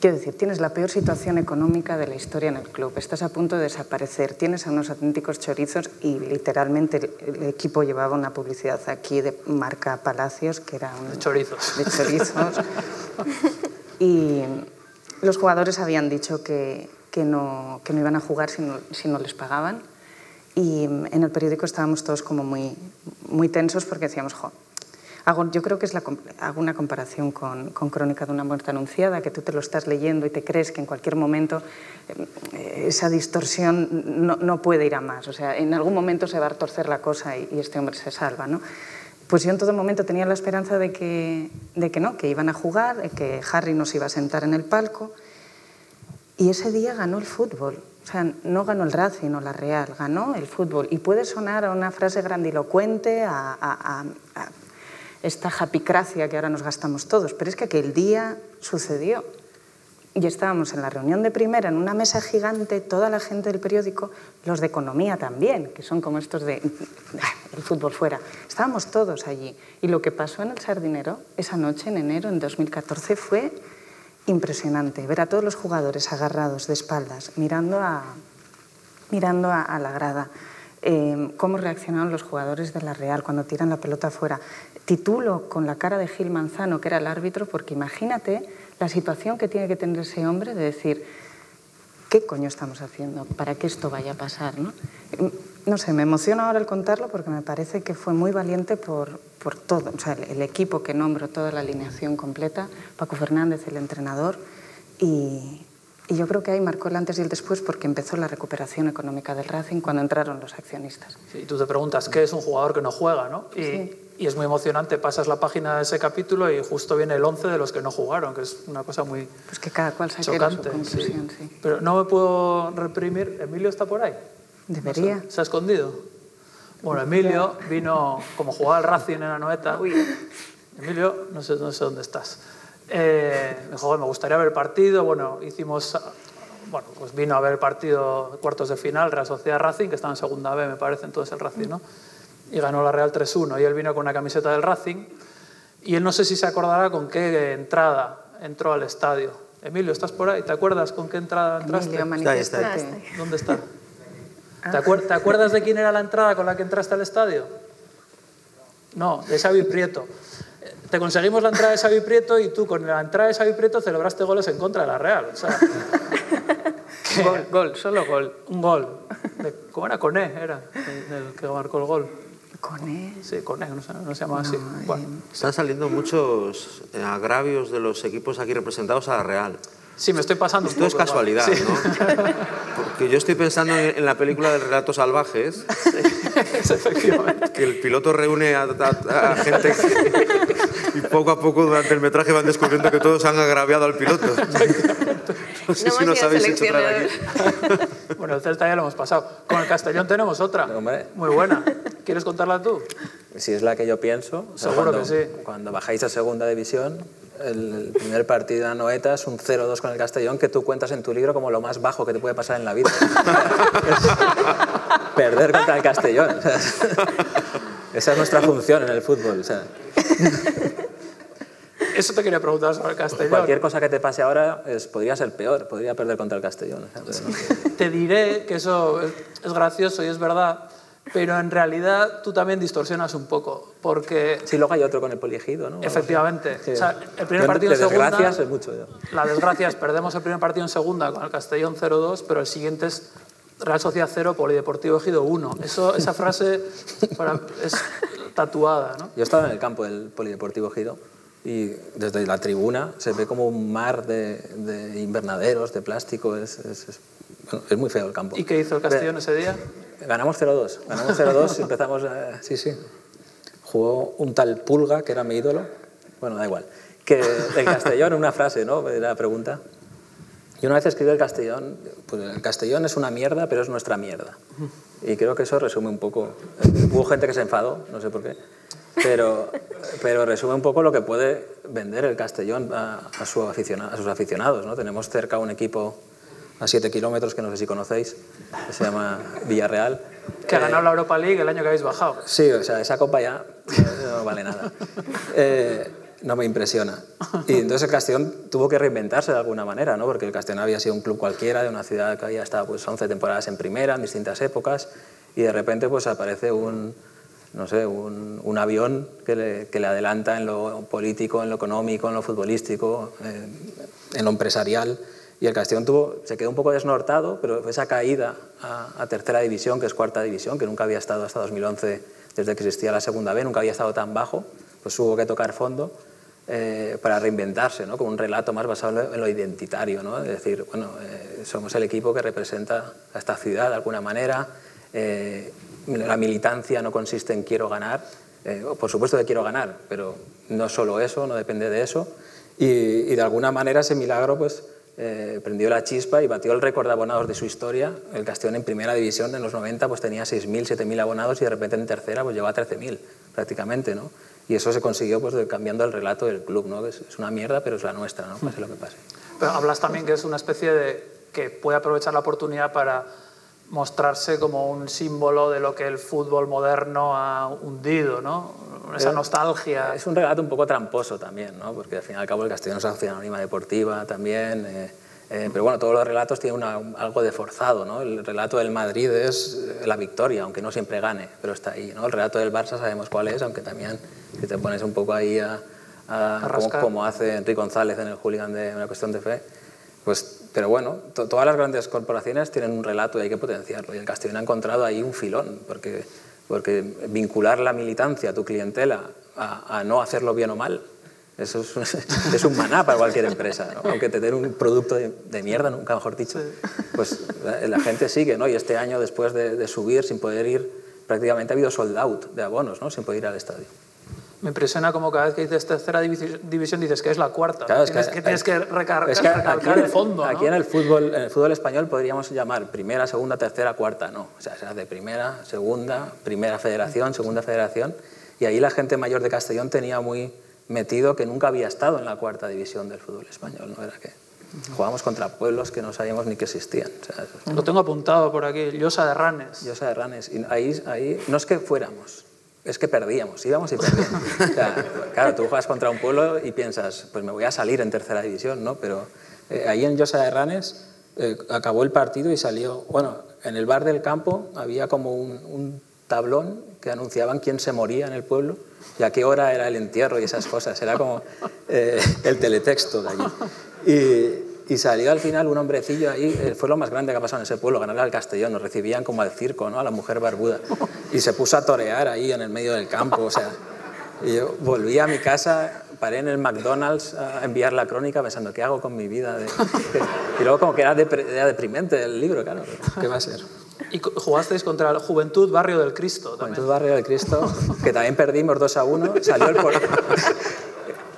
Quiero decir, tienes la peor situación económica de la historia en el club, estás a punto de desaparecer, tienes a unos auténticos chorizos y literalmente el, el equipo llevaba una publicidad aquí de marca Palacios, que era un, De chorizos. de chorizos. Y los jugadores habían dicho que, que, no, que no iban a jugar si no, si no les pagaban. Y en el periódico estábamos todos como muy, muy tensos porque decíamos, jo, hago, yo creo que es la, hago una comparación con, con Crónica de una muerte anunciada, que tú te lo estás leyendo y te crees que en cualquier momento eh, esa distorsión no, no puede ir a más. O sea, en algún momento se va a torcer la cosa y, y este hombre se salva, ¿no? Pues yo en todo momento tenía la esperanza de que, de que no, que iban a jugar, que Harry nos iba a sentar en el palco. Y ese día ganó el fútbol. O sea, no ganó el Racing o la Real, ganó el fútbol. Y puede sonar a una frase grandilocuente, a esta japicracia que ahora nos gastamos todos, pero es que aquel día sucedió. Y estábamos en la reunión de primera, en una mesa gigante, toda la gente del periódico, los de economía también, que son como estos de "Ah, el fútbol fuera. Estábamos todos allí. Y lo que pasó en el Sardinero esa noche, en enero, en 2014, fue impresionante. Ver a todos los jugadores agarrados de espaldas, mirando a, mirando a, la grada. Eh, cómo reaccionaron los jugadores de la Real cuando tiran la pelota afuera. Titulo con la cara de Gil Manzano, que era el árbitro, porque imagínate la situación que tiene que tener ese hombre de decir, ¿qué coño estamos haciendo para que esto vaya a pasar? No, no sé, me emociona ahora el contarlo porque me parece que fue muy valiente por, por todo, o sea, el, el equipo que nombro, toda la alineación completa, Paco Fernández, el entrenador, y, y yo creo que ahí marcó el antes y el después porque empezó la recuperación económica del Racing cuando entraron los accionistas. Sí, tú te preguntas qué es un jugador que no juega, ¿no? Y, Sí. Y es muy emocionante, pasas la página de ese capítulo y justo viene el 11 de los que no jugaron, que es una cosa muy Pues que cada cual saque chocante. su conclusión, sí. sí. Pero no me puedo reprimir. ¿Emilio está por ahí? Debería. ¿Se ha escondido? Bueno, Emilio vino, como jugaba al Racing en Anoeta. Emilio, no sé, no sé dónde estás. Eh, me dijo, "Joder, me gustaría ver el partido. Bueno, hicimos. Bueno, pues vino a ver el partido cuartos de final, Real Sociedad Racing, que estaba en segunda B, me parece, entonces el Racing, ¿no? Y ganó la Real 3-1 y él vino con una camiseta del Racing y él no sé si se acordará con qué entrada entró al estadio. Emilio, ¿estás por ahí? ¿Te acuerdas con qué entrada entraste? Emilio, manifiéstate. ¿Dónde está? ¿Te, acuer- te acuerdas de quién era la entrada con la que entraste al estadio? No, de Xavi Prieto. Eh, Te conseguimos la entrada de Xavi Prieto y tú con la entrada de Xavi Prieto celebraste goles en contra de la Real. O sea, Gol, gol, solo gol. un gol. De, ¿Cómo era? Coné, era el, el que marcó el gol. Con él. Sí, Coné, no se, no se llama así. Bueno, Están saliendo muchos eh, agravios de los equipos aquí representados a la Real. sí, me estoy pasando un Esto es poco casualidad, igual. Sí. ¿no? Porque yo estoy pensando en, la película del relatos salvajes, Sí, efectivamente. que el piloto reúne a, a- a gente y poco a poco durante el metraje van descubriendo que todos han agraviado al piloto. No sé No si nos habéis hecho traer aquí. Bueno, el Celta ya lo hemos pasado. Con el Castellón tenemos otra. Muy buena. ¿Quieres contarla tú? Si es la que yo pienso, Seguro cuando, que sí. cuando bajáis a segunda división, el, primer partido a Noeta es un 0-2 con el Castellón que tú cuentas en tu libro como lo más bajo que te puede pasar en la vida. Perder contra el Castellón. esa es nuestra función en el fútbol. Eso te quería preguntar sobre el Castellón. cualquier cosa que te pase ahora es, podría ser peor, podría perder contra el Castellón. Te diré que eso es- es gracioso y es verdad, pero en realidad tú también distorsionas un poco, porque Sí, luego hay otro con el poliegido, ¿no? efectivamente, Sí. o sea, el primer partido en segunda... desgracias es mucho. La desgracia es perdemos el primer partido en segunda con el Castellón 0-2, pero el siguiente es Real Sociedad 0, Polideportivo Ejido 1. Eso, esa frase para- es tatuada, ¿no? Yo estaba en el campo del Polideportivo Gido y desde la tribuna se ve como un mar de, de invernaderos, de plástico. Es, es- es- es muy feo el campo. ¿Y qué hizo el Castellón ese día? Ganamos 0-2. Ganamos 0-2 y empezamos. a- sí, sí. Jugó un tal Pulga, que era mi ídolo. Bueno, da igual. Que el Castellón, una frase, ¿no? Era la pregunta. Y una vez escribí el Castellón, pues el Castellón es una mierda, pero es nuestra mierda. Y creo que eso resume un poco. Hubo gente que se enfadó, no sé por qué, pero, pero resume un poco lo que puede vender el Castellón a, a, su aficiona- a sus aficionados. ¿no? Tenemos cerca un equipo a 7 kilómetros, que no sé si conocéis, que se llama Villarreal. Que ha Eh, ganado la Europa League el año que habéis bajado. Sí, o sea, esa copa ya no, no vale nada. Eh, no me impresiona. Y entonces el Castellón tuvo que reinventarse de alguna manera, ¿no? porque el Castellón había sido un club cualquiera, de una ciudad que había estado pues, 11 temporadas en primera, en distintas épocas, y de repente pues, aparece un, no sé, un, un avión que le, que le adelanta en lo político, en lo económico, en lo futbolístico, eh, en lo empresarial. Y el Castellón tuvo, se quedó un poco desnortado, pero esa caída a, a tercera división, que es cuarta división, que nunca había estado hasta 2011, desde que existía la segunda B, nunca había estado tan bajo, pues hubo que tocar fondo eh, para reinventarse, ¿no? con un relato más basado en lo identitario, ¿no? es decir, bueno, eh, somos el equipo que representa a esta ciudad de alguna manera, eh, la militancia no consiste en quiero ganar, eh, por supuesto que quiero ganar, pero no solo eso, no depende de eso, y, y de alguna manera ese milagro pues, eh, prendió la chispa y batió el récord de abonados de su historia. El Castellón en primera división en los 90 pues, tenía 6.000, 7.000 abonados y de repente en tercera pues, llegó a 13.000 prácticamente. ¿no? Y eso se consiguió pues, cambiando el relato del club. ¿no? Es una mierda, pero es la nuestra, ¿no? pase lo que pase. Pero hablas también que es una especie de que puede aprovechar la oportunidad para mostrarse como un símbolo de lo que el fútbol moderno ha hundido, ¿no? Esa Eh, nostalgia. Es un relato un poco tramposo también, ¿no? porque al fin y al cabo el Castellón es una sociedad anónima deportiva también. eh, eh, pero bueno, todos los relatos tienen una- algo de forzado. ¿no? El relato del Madrid es eh, la victoria, aunque no siempre gane, pero está ahí. ¿no? El relato del Barça sabemos cuál es, aunque también si te pones un poco ahí a, a- A como, como hace Enrique González en el hooligan de una cuestión de fe. Pues, pero bueno, to- todas las grandes corporaciones tienen un relato y hay que potenciarlo. Y el Castellón ha encontrado ahí un filón, porque, porque vincular la militancia, tu clientela, a, a no hacerlo bien o mal, eso es, un- es un maná para cualquier empresa. ¿no? Aunque te den un producto de, de mierda, nunca mejor dicho, pues la, la gente sigue. ¿no? Y este año, después de, de subir sin poder ir, prácticamente ha habido sold out de abonos, ¿no? sin poder ir al estadio. Me impresiona como cada vez que dices tercera divi- división dices que es la cuarta. Claro, es tienes, que- que, tienes que recar- Es que aquí, el fondo. ¿no? aquí en, el fútbol, en el fútbol español podríamos llamar primera, segunda, tercera, cuarta, no. O sea, se hace primera, segunda, primera federación, segunda federación. Y ahí la gente mayor de Castellón tenía muy metido que nunca había estado en la cuarta división del fútbol español. ¿no? Era que jugábamos contra pueblos que no sabíamos ni que existían. O sea, Lo tengo apuntado por aquí, Llosa de Ranes. Llosa de Ranes. Y ahí, ahí no es que fuéramos, es que perdíamos, íbamos y perdíamos. O sea, claro, tú juegas contra un pueblo y piensas, pues me voy a salir en tercera división, ¿no? Pero eh, ahí en Llosa de Ranes eh, acabó el partido y salió, bueno, en el bar del campo había como un, tablón que anunciaban quién se moría en el pueblo y a qué hora era el entierro y esas cosas. Era como eh, el teletexto de allí. Y, salió al final un hombrecillo ahí, eh, fue lo más grande que ha pasado en ese pueblo, ganarle al Castellón, nos recibían como al circo, ¿no? a la mujer barbuda. Y se puso a torear ahí en el medio del campo. O sea, y yo volví a mi casa, paré en el McDonald's a enviar la crónica pensando, ¿qué hago con mi vida? Y luego como que era, deprimente el libro, claro, ¿qué va a ser? Y jugasteis contra la Juventud Barrio del Cristo. También. Juventud Barrio del Cristo, que también perdimos 2 a 1. Salió el.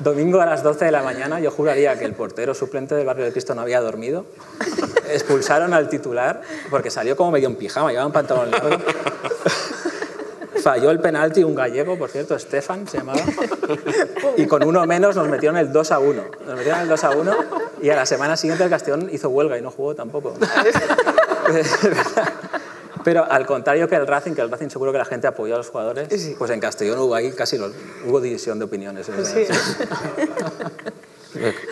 Domingo a las 12 de la mañana, yo juraría que el portero suplente del Barrio del Cristo no había dormido. Expulsaron al titular porque salió como medio en pijama, llevaba un pantalón largo. Falló el penalti un gallego, por cierto, Stefan se llamaba. Y con uno menos nos metieron el 2 a 1. Nos metieron el 2 a 1 y a la semana siguiente el Castellón hizo huelga y no jugó tampoco. Pero al contrario que el Racing, que el Racing seguro que la gente apoyó a los jugadores, sí. pues en Castellón hubo ahí casi los, hubo división de opiniones. Sí.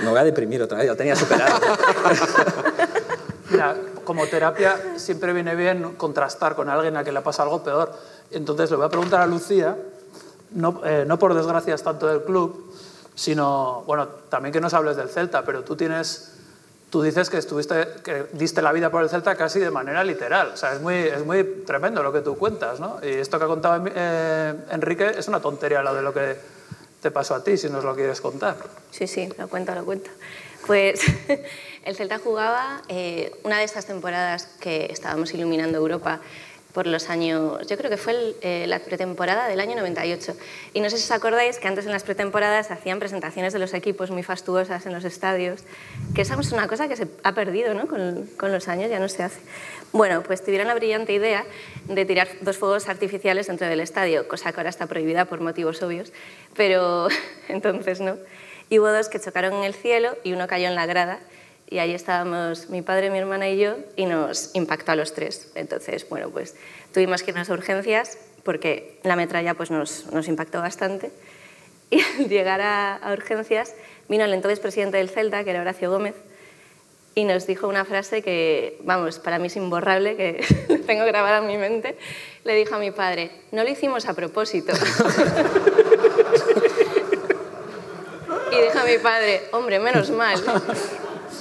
Me voy a deprimir otra vez, ya lo tenía superado. Mira, como terapia siempre viene bien contrastar con alguien a quien le pasa algo peor. Entonces le voy a preguntar a Lucía, no, eh, no por desgracias tanto del club, sino, bueno, también que nos hables del Celta, pero tú tienes tú dices que, estuviste, que diste la vida por el Celta casi de manera literal. O sea, es muy, es muy tremendo lo que tú cuentas, ¿no? Y esto que ha contado eh, Enrique es una tontería lo de lo que te pasó a ti, si nos lo quieres contar. Sí, sí, lo cuento, lo cuento. Pues el Celta jugaba eh, una de estas temporadas que estábamos iluminando Europa por los años, yo creo que fue eh, la pretemporada del año 98. Y no sé si os acordáis que antes en las pretemporadas hacían presentaciones de los equipos muy fastuosas en los estadios, que esa es una cosa que se ha perdido ¿no? con, con los años, ya no se hace. Bueno, pues tuvieron la brillante idea de tirar dos fuegos artificiales dentro del estadio, cosa que ahora está prohibida por motivos obvios, pero entonces no. Y hubo dos que chocaron en el cielo y uno cayó en la grada y ahí estábamos mi padre, mi hermana y yo y nos impactó a los tres. Entonces, bueno, pues tuvimos que irnos a urgencias porque la metralla pues nos, nos impactó bastante. Y al llegar a, a, urgencias vino el entonces presidente del Celta, que era Horacio Gómez, y nos dijo una frase que, vamos, para mí es imborrable, que tengo grabada en mi mente. Le dijo a mi padre, no lo hicimos a propósito. y dijo a mi padre, hombre, menos mal.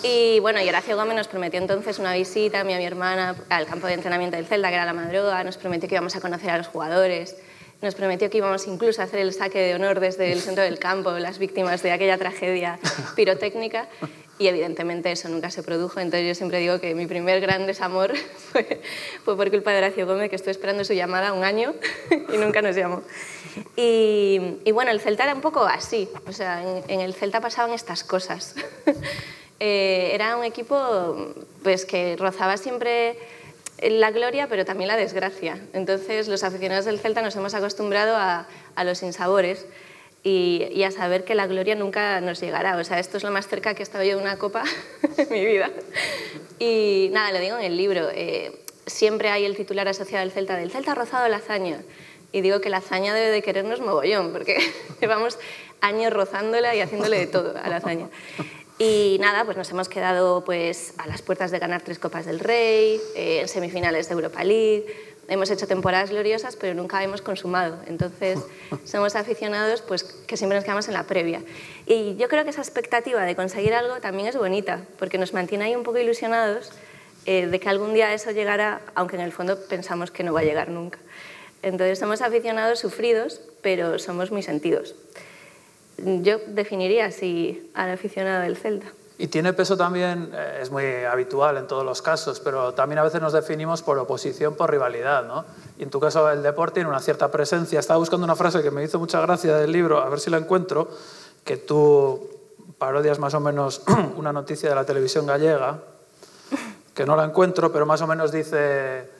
Y bueno, y Horacio Gómez nos prometió entonces una visita a mí y a mi hermana al campo de entrenamiento del Celta, que era la madruga, nos prometió que íbamos a conocer a los jugadores, nos prometió que íbamos incluso a hacer el saque de honor desde el centro del campo, las víctimas de aquella tragedia pirotécnica, y evidentemente eso nunca se produjo, entonces yo siempre digo que mi primer gran desamor fue, fue por culpa de Horacio Gómez, que estuve esperando su llamada un año y nunca nos llamó. Y, y bueno, el Celta era un poco así, o sea, en, en el Celta pasaban estas cosas. Eh, era un equipo pues, que rozaba siempre la gloria, pero también la desgracia. Entonces, los aficionados del Celta nos hemos acostumbrado a, los insabores y, a saber que la gloria nunca nos llegará. O sea, esto es lo más cerca que he estado yo de una copa en mi vida. Y nada, lo digo en el libro. Eh, siempre hay el titular asociado al Celta, del Celta rozado la hazaña. Y digo que la hazaña debe de querernos mogollón, porque llevamos años rozándola y haciéndole de todo a la hazaña. Y nada, pues nos hemos quedado pues, a las puertas de ganar tres Copas del Rey, eh, en semifinales de Europa League. Hemos hecho temporadas gloriosas, pero nunca hemos consumado. Entonces, somos aficionados pues, que siempre nos quedamos en la previa. Y yo creo que esa expectativa de conseguir algo también es bonita, porque nos mantiene ahí un poco ilusionados eh, de que algún día eso llegará, aunque en el fondo pensamos que no va a llegar nunca. Entonces, somos aficionados sufridos, pero somos muy sentidos yo definiría así al aficionado del Celta. Y tiene peso también, eh, es muy habitual en todos los casos, pero también a veces nos definimos por oposición, por rivalidad, ¿no? Y en tu caso el deporte tiene una cierta presencia. Estaba buscando una frase que me hizo mucha gracia del libro, a ver si la encuentro, que tú parodias más o menos una noticia de la televisión gallega, que no la encuentro, pero más o menos dice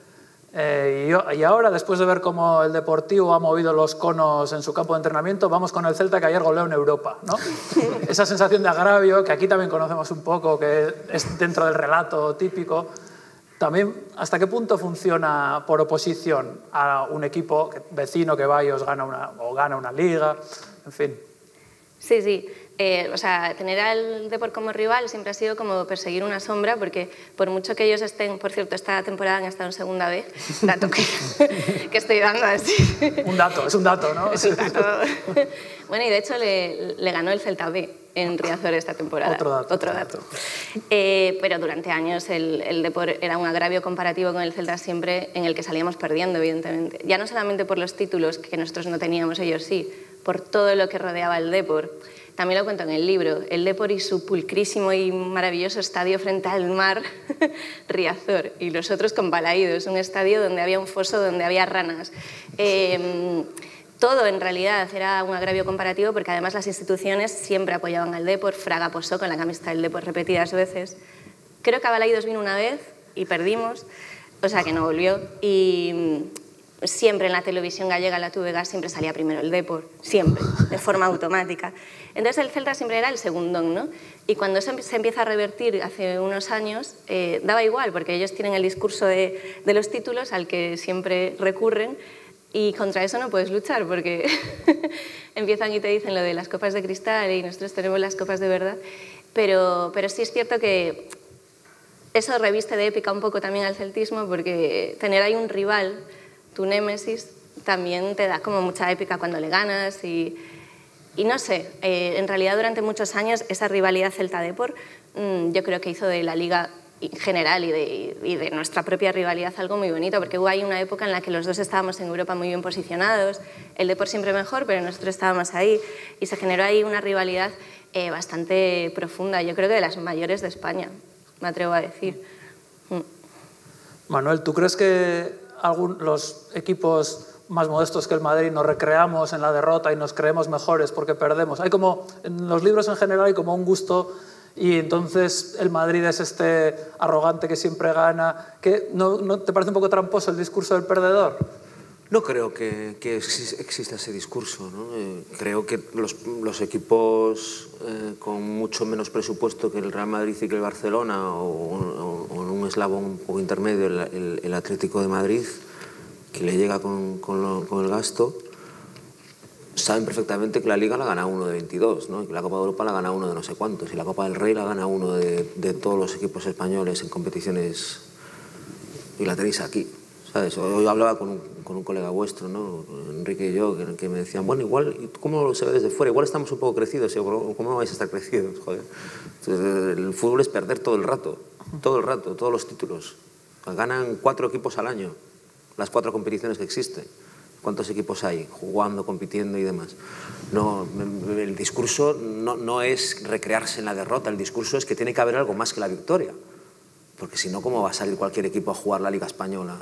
eh, y, yo, y, ahora, después de ver cómo el Deportivo ha movido los conos en su campo de entrenamiento, vamos con el Celta que ayer goleó en Europa. ¿no? Esa sensación de agravio, que aquí también conocemos un poco, que es dentro del relato típico. También, ¿hasta qué punto funciona por oposición a un equipo vecino que va y os gana una, o gana una liga? En fin. Sí, sí. Eh, o sea, tener al Depor como rival siempre ha sido como perseguir una sombra, porque por mucho que ellos estén, por cierto, esta temporada han estado en segunda vez, dato que, que estoy dando así. Un dato, es un dato, ¿no? Es un dato. Bueno, y de hecho le, le ganó el Celta B en Riazor esta temporada. Otro dato. Otro dato. Eh, pero durante años el, el Depor era un agravio comparativo con el Celta siempre en el que salíamos perdiendo, evidentemente. Ya no solamente por los títulos que nosotros no teníamos, ellos sí, por todo lo que rodeaba el Depor. También lo cuento en el libro, el Depor y su pulcrísimo y maravilloso estadio frente al mar, Riazor, y los otros con Balaídos, un estadio donde había un foso, donde había ranas. Eh, todo en realidad era un agravio comparativo porque además las instituciones siempre apoyaban al Depor, Fraga posó con la camiseta del Depor repetidas veces. Creo que a Balaidos vino una vez y perdimos, o sea que no volvió. Y siempre en la televisión gallega, la TVG, siempre salía primero el Depor, siempre, de forma automática. Entonces el Celta siempre era el segundón, ¿no? Y cuando eso se empieza a revertir hace unos años, eh, daba igual, porque ellos tienen el discurso de, de los títulos al que siempre recurren, y contra eso no puedes luchar porque empiezan y te dicen lo de las copas de cristal y nosotros tenemos las copas de verdad. Pero, pero sí es cierto que eso reviste de épica un poco también al celtismo porque tener ahí un rival, tu némesis, también te da como mucha épica cuando le ganas y, no sé, eh, en realidad durante muchos años esa rivalidad Celta-Depor mmm, yo creo que hizo de la liga general y de, nuestra propia rivalidad algo muy bonito, porque hubo ahí una época en la que los dos estábamos en Europa muy bien posicionados, el de por siempre mejor, pero nosotros estábamos ahí y se generó ahí una rivalidad eh, bastante profunda, yo creo que de las mayores de España, me atrevo a decir. Mm. Manuel, ¿tú crees que algún, los equipos más modestos que el Madrid nos recreamos en la derrota y nos creemos mejores porque perdemos? Hay como, en los libros en general hay como un gusto y entonces el Madrid es este arrogante que siempre gana. ¿No, ¿No, te parece un poco tramposo el discurso del perdedor? No creo que, exista ese discurso. ¿no? Eh, creo que los, los equipos eh, con mucho menos presupuesto que el Real Madrid y que el Barcelona, o, en un eslabón un poco intermedio el, Atlético de Madrid, que le llega con, con, lo, con el gasto, saben perfectamente que la Liga la gana uno de 22, ¿no? y que la Copa de Europa la gana uno de no sé cuántos, y la Copa del Rey la gana uno de, de todos los equipos españoles en competiciones, y la tenéis aquí. ¿Sabes? Hoy hablaba con un, con un colega vuestro, ¿no? Enrique y yo, que, que, me decían, bueno, igual, ¿cómo se ve desde fuera? Igual estamos un poco crecidos, ¿cómo vais a estar crecidos? Joder. Entonces, el fútbol es perder todo el rato, todo el rato, todos los títulos. Ganan cuatro equipos al año, las cuatro competiciones que existen cuántos equipos hay jugando, compitiendo y demás. No, el discurso no, no, es recrearse en la derrota, el discurso es que tiene que haber algo más que la victoria. Porque si no, ¿cómo va a salir cualquier equipo a jugar la Liga Española?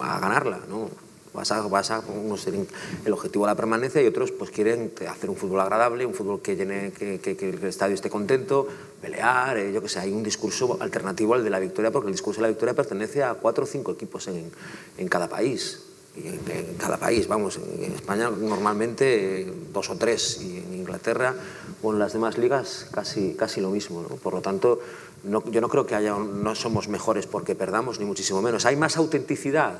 A ganarla, ¿no? Vas a, vas a unos tienen el objetivo de la permanencia y otros pues quieren hacer un fútbol agradable, un fútbol que llene, que, que, que el estadio esté contento, pelear, eh, yo que sé, hay un discurso alternativo al de la victoria porque el discurso de la victoria pertenece a cuatro o cinco equipos en, en cada país en cada país, vamos, en España normalmente dos o tres y en Inglaterra o en las demás ligas casi, casi lo mismo. ¿no? Por lo tanto, no, yo no creo que haya, no somos mejores porque perdamos, ni muchísimo menos. Hay más autenticidad.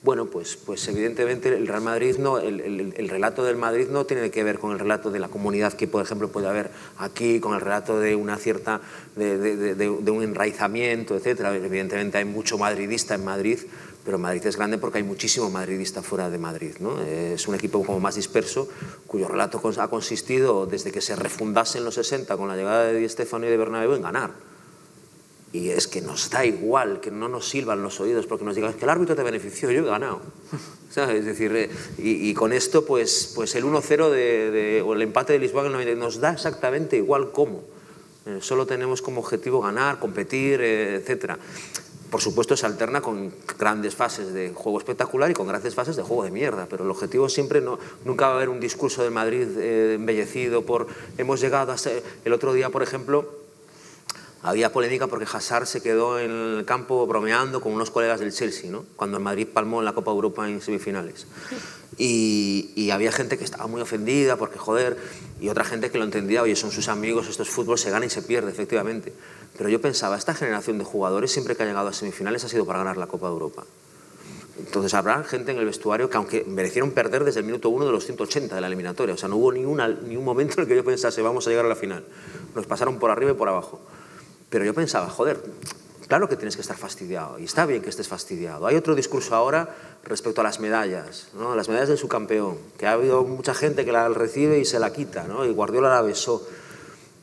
Bueno, pues, pues evidentemente el Real Madrid no, el, el, el, relato del Madrid no tiene que ver con el relato de la comunidad que, por ejemplo, puede haber aquí, con el relato de una cierta, de, de, de, de un enraizamiento, etcétera. Evidentemente hay mucho madridista en Madrid, pero Madrid es grande porque hay muchísimo madridista fuera de Madrid. ¿no? Es un equipo como más disperso, cuyo relato ha consistido desde que se refundase en los 60 con la llegada de Di Stefano y de Bernabéu en ganar. Y es que nos da igual, que no nos silban los oídos porque nos digan que el árbitro te benefició, yo he ganado. ¿Sabes? Es decir, eh, y, y, con esto, pues, pues el 1-0 de, de, o el empate de Lisboa nos da exactamente igual cómo. Eh, solo tenemos como objetivo ganar, competir, eh, etc por supuesto se alterna con grandes fases de juego espectacular y con grandes fases de juego de mierda, pero el objetivo siempre no, nunca va a haber un discurso de Madrid eh, embellecido por hemos llegado a ser, el otro día por ejemplo había polémica porque Hazard se quedó en el campo bromeando con unos colegas del Chelsea, ¿no? cuando el Madrid palmó en la Copa Europa en semifinales. Y, y, había gente que estaba muy ofendida porque, joder, y otra gente que lo entendía, oye, son sus amigos, esto es fútbol, se gana y se pierde, efectivamente Pero yo pensaba, esta generación de jugadores siempre que ha llegado a semifinales ha sido para ganar la Copa de Europa. Entonces habrá gente en el vestuario que aunque merecieron perder desde el minuto 1 de los 180 de la eliminatoria, o sea, no hubo ni, una, ni un momento en el que yo pensase vamos a llegar a la final. Nos pasaron por arriba y por abajo. Pero yo pensaba, joder, claro que tienes que estar fastidiado y está bien que estés fastidiado. Hay otro discurso ahora respecto a las medallas, ¿no? las medallas del subcampeón, que ha habido mucha gente que la recibe y se la quita, ¿no? y Guardiola la besó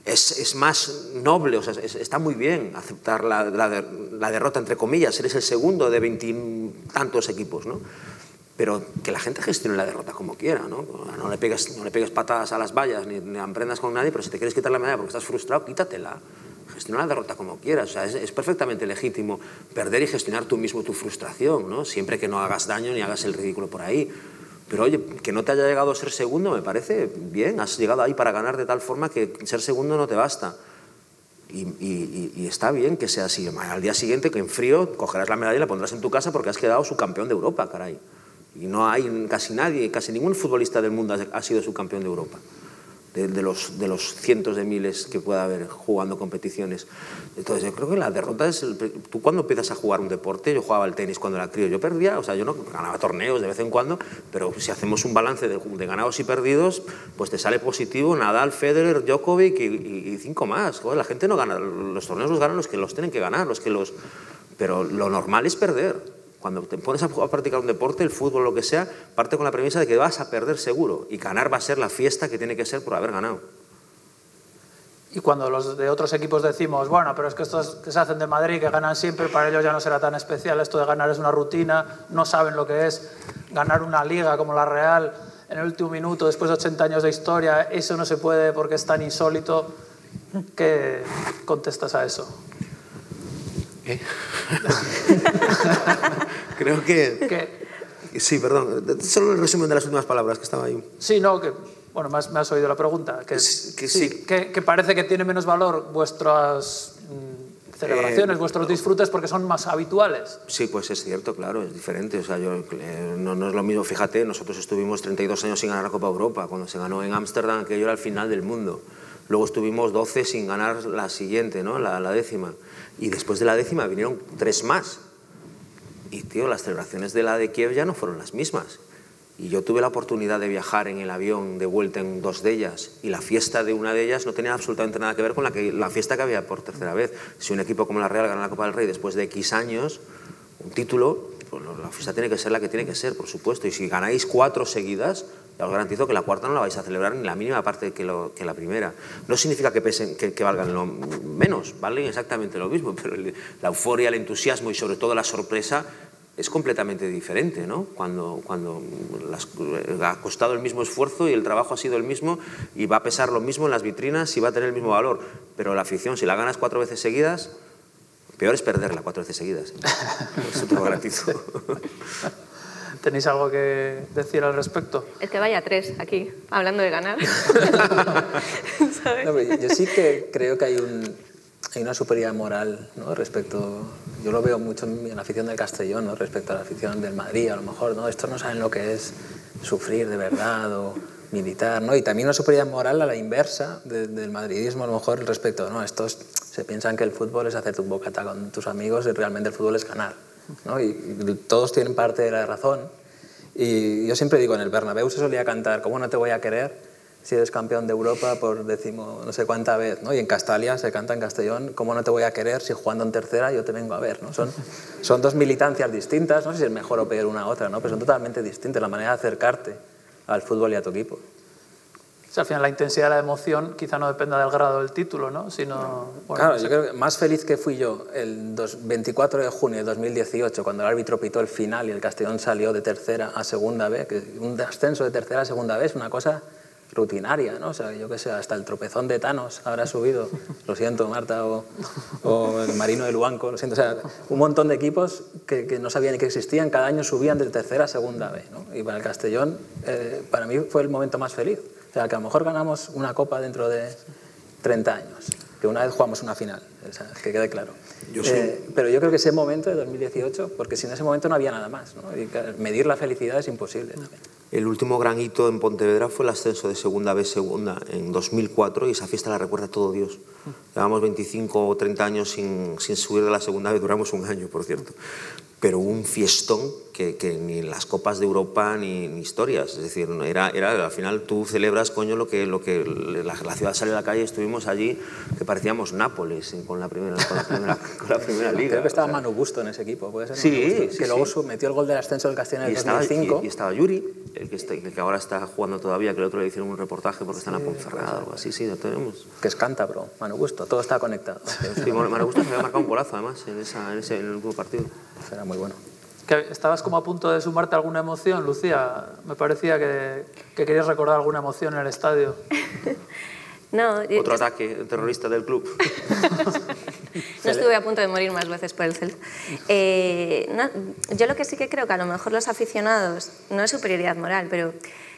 es, es, más noble, o sea, es, está muy bien aceptar la, la, la, derrota, entre comillas, eres el segundo de veintitantos equipos, ¿no? Pero que la gente gestione la derrota como quiera, ¿no? No le pegues, no le pegues patadas a las vallas ni, ni emprendas con nadie, pero si te quieres quitar la medalla porque estás frustrado, quítatela. Gestiona la derrota como quieras, es, perfectamente legítimo perder y gestionar tú mismo tu frustración, ¿no? Siempre que no hagas daño ni hagas el ridículo por ahí. Pero oye, que no te haya llegado a ser segundo me parece bien, has llegado ahí para ganar de tal forma que ser segundo no te basta. Y, está bien que sea así. Al día siguiente, que en frío, cogerás la medalla y la pondrás en tu casa porque has quedado subcampeón de Europa, caray. Y no hay casi nadie, casi ningún futbolista del mundo ha sido subcampeón de Europa de, los, de los cientos de miles que pueda haber jugando competiciones. Entonces, yo creo que la derrota es... Tú cuando empiezas a jugar un deporte, yo jugaba al tenis cuando era crío, yo perdía, o sea, yo no ganaba torneos de vez en cuando, pero si hacemos un balance de, ganados y perdidos, pues te sale positivo Nadal, Federer, Djokovic y, cinco más. La gente no gana, los torneos los ganan los que los tienen que ganar, los que los... Pero lo normal es perder. Cuando te pones a practicar un deporte, el fútbol, lo que sea, parte con la premisa de que vas a perder seguro y ganar va a ser la fiesta que tiene que ser por haber ganado. Y cuando los de otros equipos decimos, bueno, pero es que estos que se hacen de Madrid, que ganan siempre, para ellos ya no será tan especial, esto de ganar es una rutina, no saben lo que es ganar una liga como la Real en el último minuto, después de 80 años de historia, eso no se puede porque es tan insólito. ¿Qué contestas a eso? ¿Eh? Creo que... ¿Qué? Sí, perdón. Solo el resumen de las últimas palabras que estaba ahí. Sí, no, que... Bueno, me has, me has oído la pregunta. Que, que sí, sí. Que, que, parece que tiene menos valor vuestras mm, celebraciones, eh, vuestros disfrutes, porque son más habituales. Sí, pues es cierto, claro, es diferente. O sea, yo, eh, no, no, es lo mismo. Fíjate, nosotros estuvimos 32 años sin ganar la Copa Europa. Cuando se ganó en Ámsterdam, aquello era el final del mundo. Luego estuvimos 12 sin ganar la siguiente, ¿no? la, la décima. Y después de la décima vinieron tres más. Y, tío, las celebraciones de la de Kiev ya no fueron las mismas. Y yo tuve la oportunidad de viajar en el avión de vuelta en dos de ellas. Y la fiesta de una de ellas no tenía absolutamente nada que ver con la, que, la fiesta que había por tercera vez. Si un equipo como la Real gana la Copa del Rey después de X años, un título, pues la fiesta tiene que ser la que tiene que ser, por supuesto. Y si ganáis cuatro seguidas, ya os garantizo que la cuarta no la vais a celebrar ni la mínima parte que, lo, que la primera. No significa que, pesen, que, que valgan lo menos, valen exactamente lo mismo, pero el, la euforia, el entusiasmo y sobre todo la sorpresa es completamente diferente, ¿no? Cuando, cuando las, ha costado el mismo esfuerzo y el trabajo ha sido el mismo y va a pesar lo mismo en las vitrinas y va a tener el mismo valor. Pero la afición, si la ganas cuatro veces seguidas, peor es perderla cuatro veces seguidas. Eso te lo garantizo. ¿Tenéis algo que decir al respecto? Es que vaya tres aquí, hablando de ganar. no, yo sí que creo que hay, un, hay una superioridad moral ¿no? respecto, yo lo veo mucho en la afición del Castellón, ¿no? respecto a la afición del Madrid, a lo mejor, ¿no? estos no saben lo que es sufrir de verdad o militar, ¿no? y también una superioridad moral a la inversa de, del madridismo, a lo mejor respecto, ¿no? estos se piensan que el fútbol es hacer tu bocata con tus amigos y realmente el fútbol es ganar. ¿No? Y todos tienen parte de la razón. Y yo siempre digo, en el Bernabéu se solía cantar, ¿cómo no te voy a querer si eres campeón de Europa por décimo no sé cuánta vez? ¿no? Y en Castalia se canta en Castellón, ¿cómo no te voy a querer si jugando en tercera yo te vengo a ver? ¿no? Son, son dos militancias distintas, no sé si es mejor o peor una a otra, ¿no? pero son totalmente distintas, la manera de acercarte al fútbol y a tu equipo. Sea, al final la intensidad de la emoción quizá no dependa del grado del título, ¿no? Sino, bueno, claro, no sé. yo creo que más feliz que fui yo el 24 de junio de 2018, cuando el árbitro pitó el final y el Castellón salió de tercera a segunda B, que un ascenso de tercera a segunda B es una cosa rutinaria, ¿no? O sea, yo qué sé, hasta el tropezón de Thanos habrá subido, lo siento Marta, o, o el Marino de Luanco, lo siento, o sea, un montón de equipos que, que, no sabían ni que existían, cada año subían de tercera a segunda B, ¿no? Y para el Castellón, eh, para mí fue el momento más feliz. O sea, que a lo mejor ganamos una copa dentro de 30 años, que una vez jugamos una final, o sea, que quede claro. Yo sí. eh, pero yo creo que ese momento de 2018, porque sin ese momento no había nada más, ¿no? Y medir la felicidad es imposible también. el último gran hito en Pontevedra fue el ascenso de Segunda B Segunda en 2004 y esa fiesta la recuerda todo Dios. Llevamos 25 o 30 años sin, sin subir de la Segunda B, duramos un año, por cierto pero un fiestón que, que, ni en las copas de Europa ni, ni, historias. Es decir, era, era, al final tú celebras, coño, lo que, lo que la, la, ciudad sale a la calle, estuvimos allí, que parecíamos Nápoles con la primera, con la primera, con la primera liga. Creo que estaba o sea, Manu Busto en ese equipo, ¿puede ser? Sí, Busto, sí, que luego sí. metió el gol del ascenso del Castellón en y el estaba, 2005. y, y, estaba Yuri, el que, está, el que ahora está jugando todavía, que el otro le hicieron un reportaje porque está en la Ponferrada o algo así, sí, lo tenemos. Que es cántabro, Manu Busto, todo está conectado. Sí, Manu Busto se había marcado un golazo además en, esa, en, ese, en el último partido. Era muy bueno. Que ¿Estabas como a punto de sumarte alguna emoción, Lucía? Me parecía que, que querías recordar alguna emoción en el estadio. No, yo- Otro ataque terrorista del club. No estuve a punto de morir más veces por el Celta. Eh, no, yo lo que sí que creo que a lo mejor los aficionados, no es superioridad moral, pero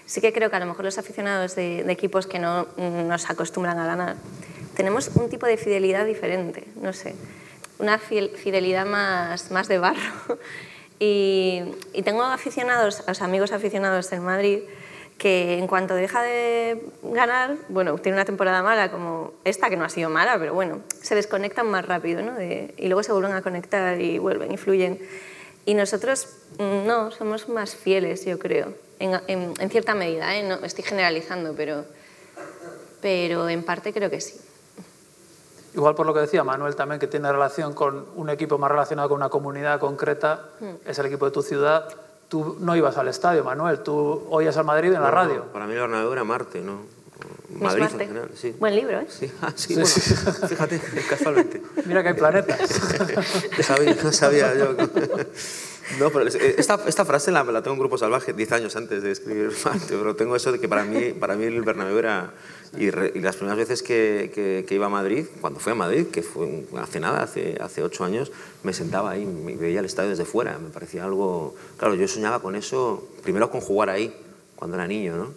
sí que creo que a lo mejor los aficionados de, de equipos que no nos acostumbran a ganar, tenemos un tipo de fidelidad diferente, no sé, una fidelidad más, más de barro. Y, tengo aficionados, o amigos aficionados en Madrid que en cuanto deja de ganar, bueno, tiene una temporada mala como esta, que no ha sido mala, pero bueno, se desconectan más rápido, ¿no? Y luego se vuelven a conectar y vuelven y fluyen. Y nosotros mm, no, somos más fieles, yo creo, en, en- en cierta medida, ¿eh? No, estoy generalizando, pero, pero en parte creo que sí. Igual por lo que decía Manuel también, que tiene relación con un equipo más relacionado con una comunidad concreta, es el equipo de tu ciudad. Tú no ibas al estadio, Manuel, tú oías al Madrid en la radio. Para mí el Bernabéu era Marte, ¿no? Madrid Marte. en general, sí. Buen libro, ¿eh? Sí, ah, sí, bueno, fíjate, casualmente. Mira que hay planetas. sabía, no sabía yo. No, pero esta, esta frase la, la tengo en Grupo Salvaje 10 años antes de escribir Marte, pero tengo eso de que para mí, para mí el Bernabéu era... Y, re- y las primeras veces que, que, que iba a Madrid, cuando fui a Madrid, que fue hace nada, hace, hace ocho años, me sentaba ahí y veía el estadio desde fuera. Me parecía algo... Claro, yo soñaba con eso, primero con jugar ahí, cuando era niño, ¿no?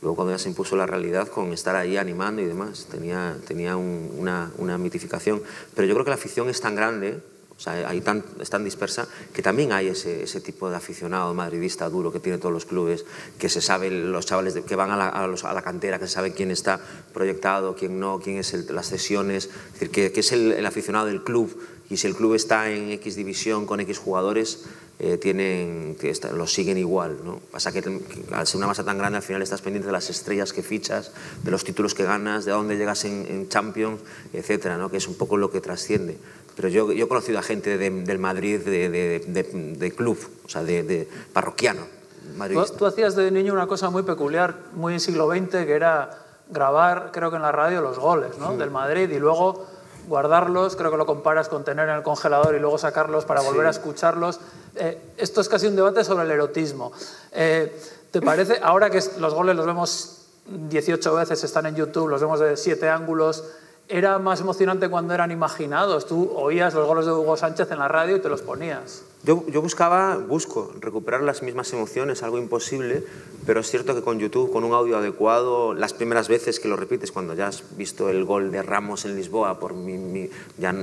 Luego cuando ya se impuso la realidad con estar ahí animando y demás, tenía, tenía un- una, una mitificación. Pero yo creo que la afición es tan grande, o sea, hay tan, es tan dispersa, que también hay ese, ese tipo de aficionado madridista duro que tiene todos los clubes, que se sabe, los chavales de- que van a la, a los- a la cantera, que se sabe quién está proyectado, quién no, quién es el- las cesiones, es decir, que, que es el, el aficionado del club. Y si el club está en X división con X jugadores, eh, tienen, los siguen igual. ¿no? Pasa que, que al ser una masa tan grande, al final estás pendiente de las estrellas que fichas, de los títulos que ganas, de dónde llegas en, en Champions, etcétera, ¿no? que es un poco lo que trasciende. Pero yo, yo he conocido a gente de- del Madrid de, de- de- de club, o sea, de, parroquiano, Tú, madridista. tú hacías de niño una cosa muy peculiar, muy en siglo XX, que era grabar, creo que en la radio, los goles ¿no? del Madrid y luego guardarlos, creo que lo comparas con tener en el congelador y luego sacarlos para volver a escucharlos. Eh, esto es casi un debate sobre el erotismo. Eh, ¿Te parece, ahora que los goles los vemos 18 veces, están en YouTube, los vemos de siete ángulos, era más emocionante cuando eran imaginados? Tú oías los goles de Hugo Sánchez en la radio y te los ponías. Yo, buscaba, busco recuperar las mismas emociones, algo imposible, pero es cierto que con YouTube, con un audio adecuado, las primeras veces que lo repites, cuando ya has visto el gol de Ramos en Lisboa, por mi, ya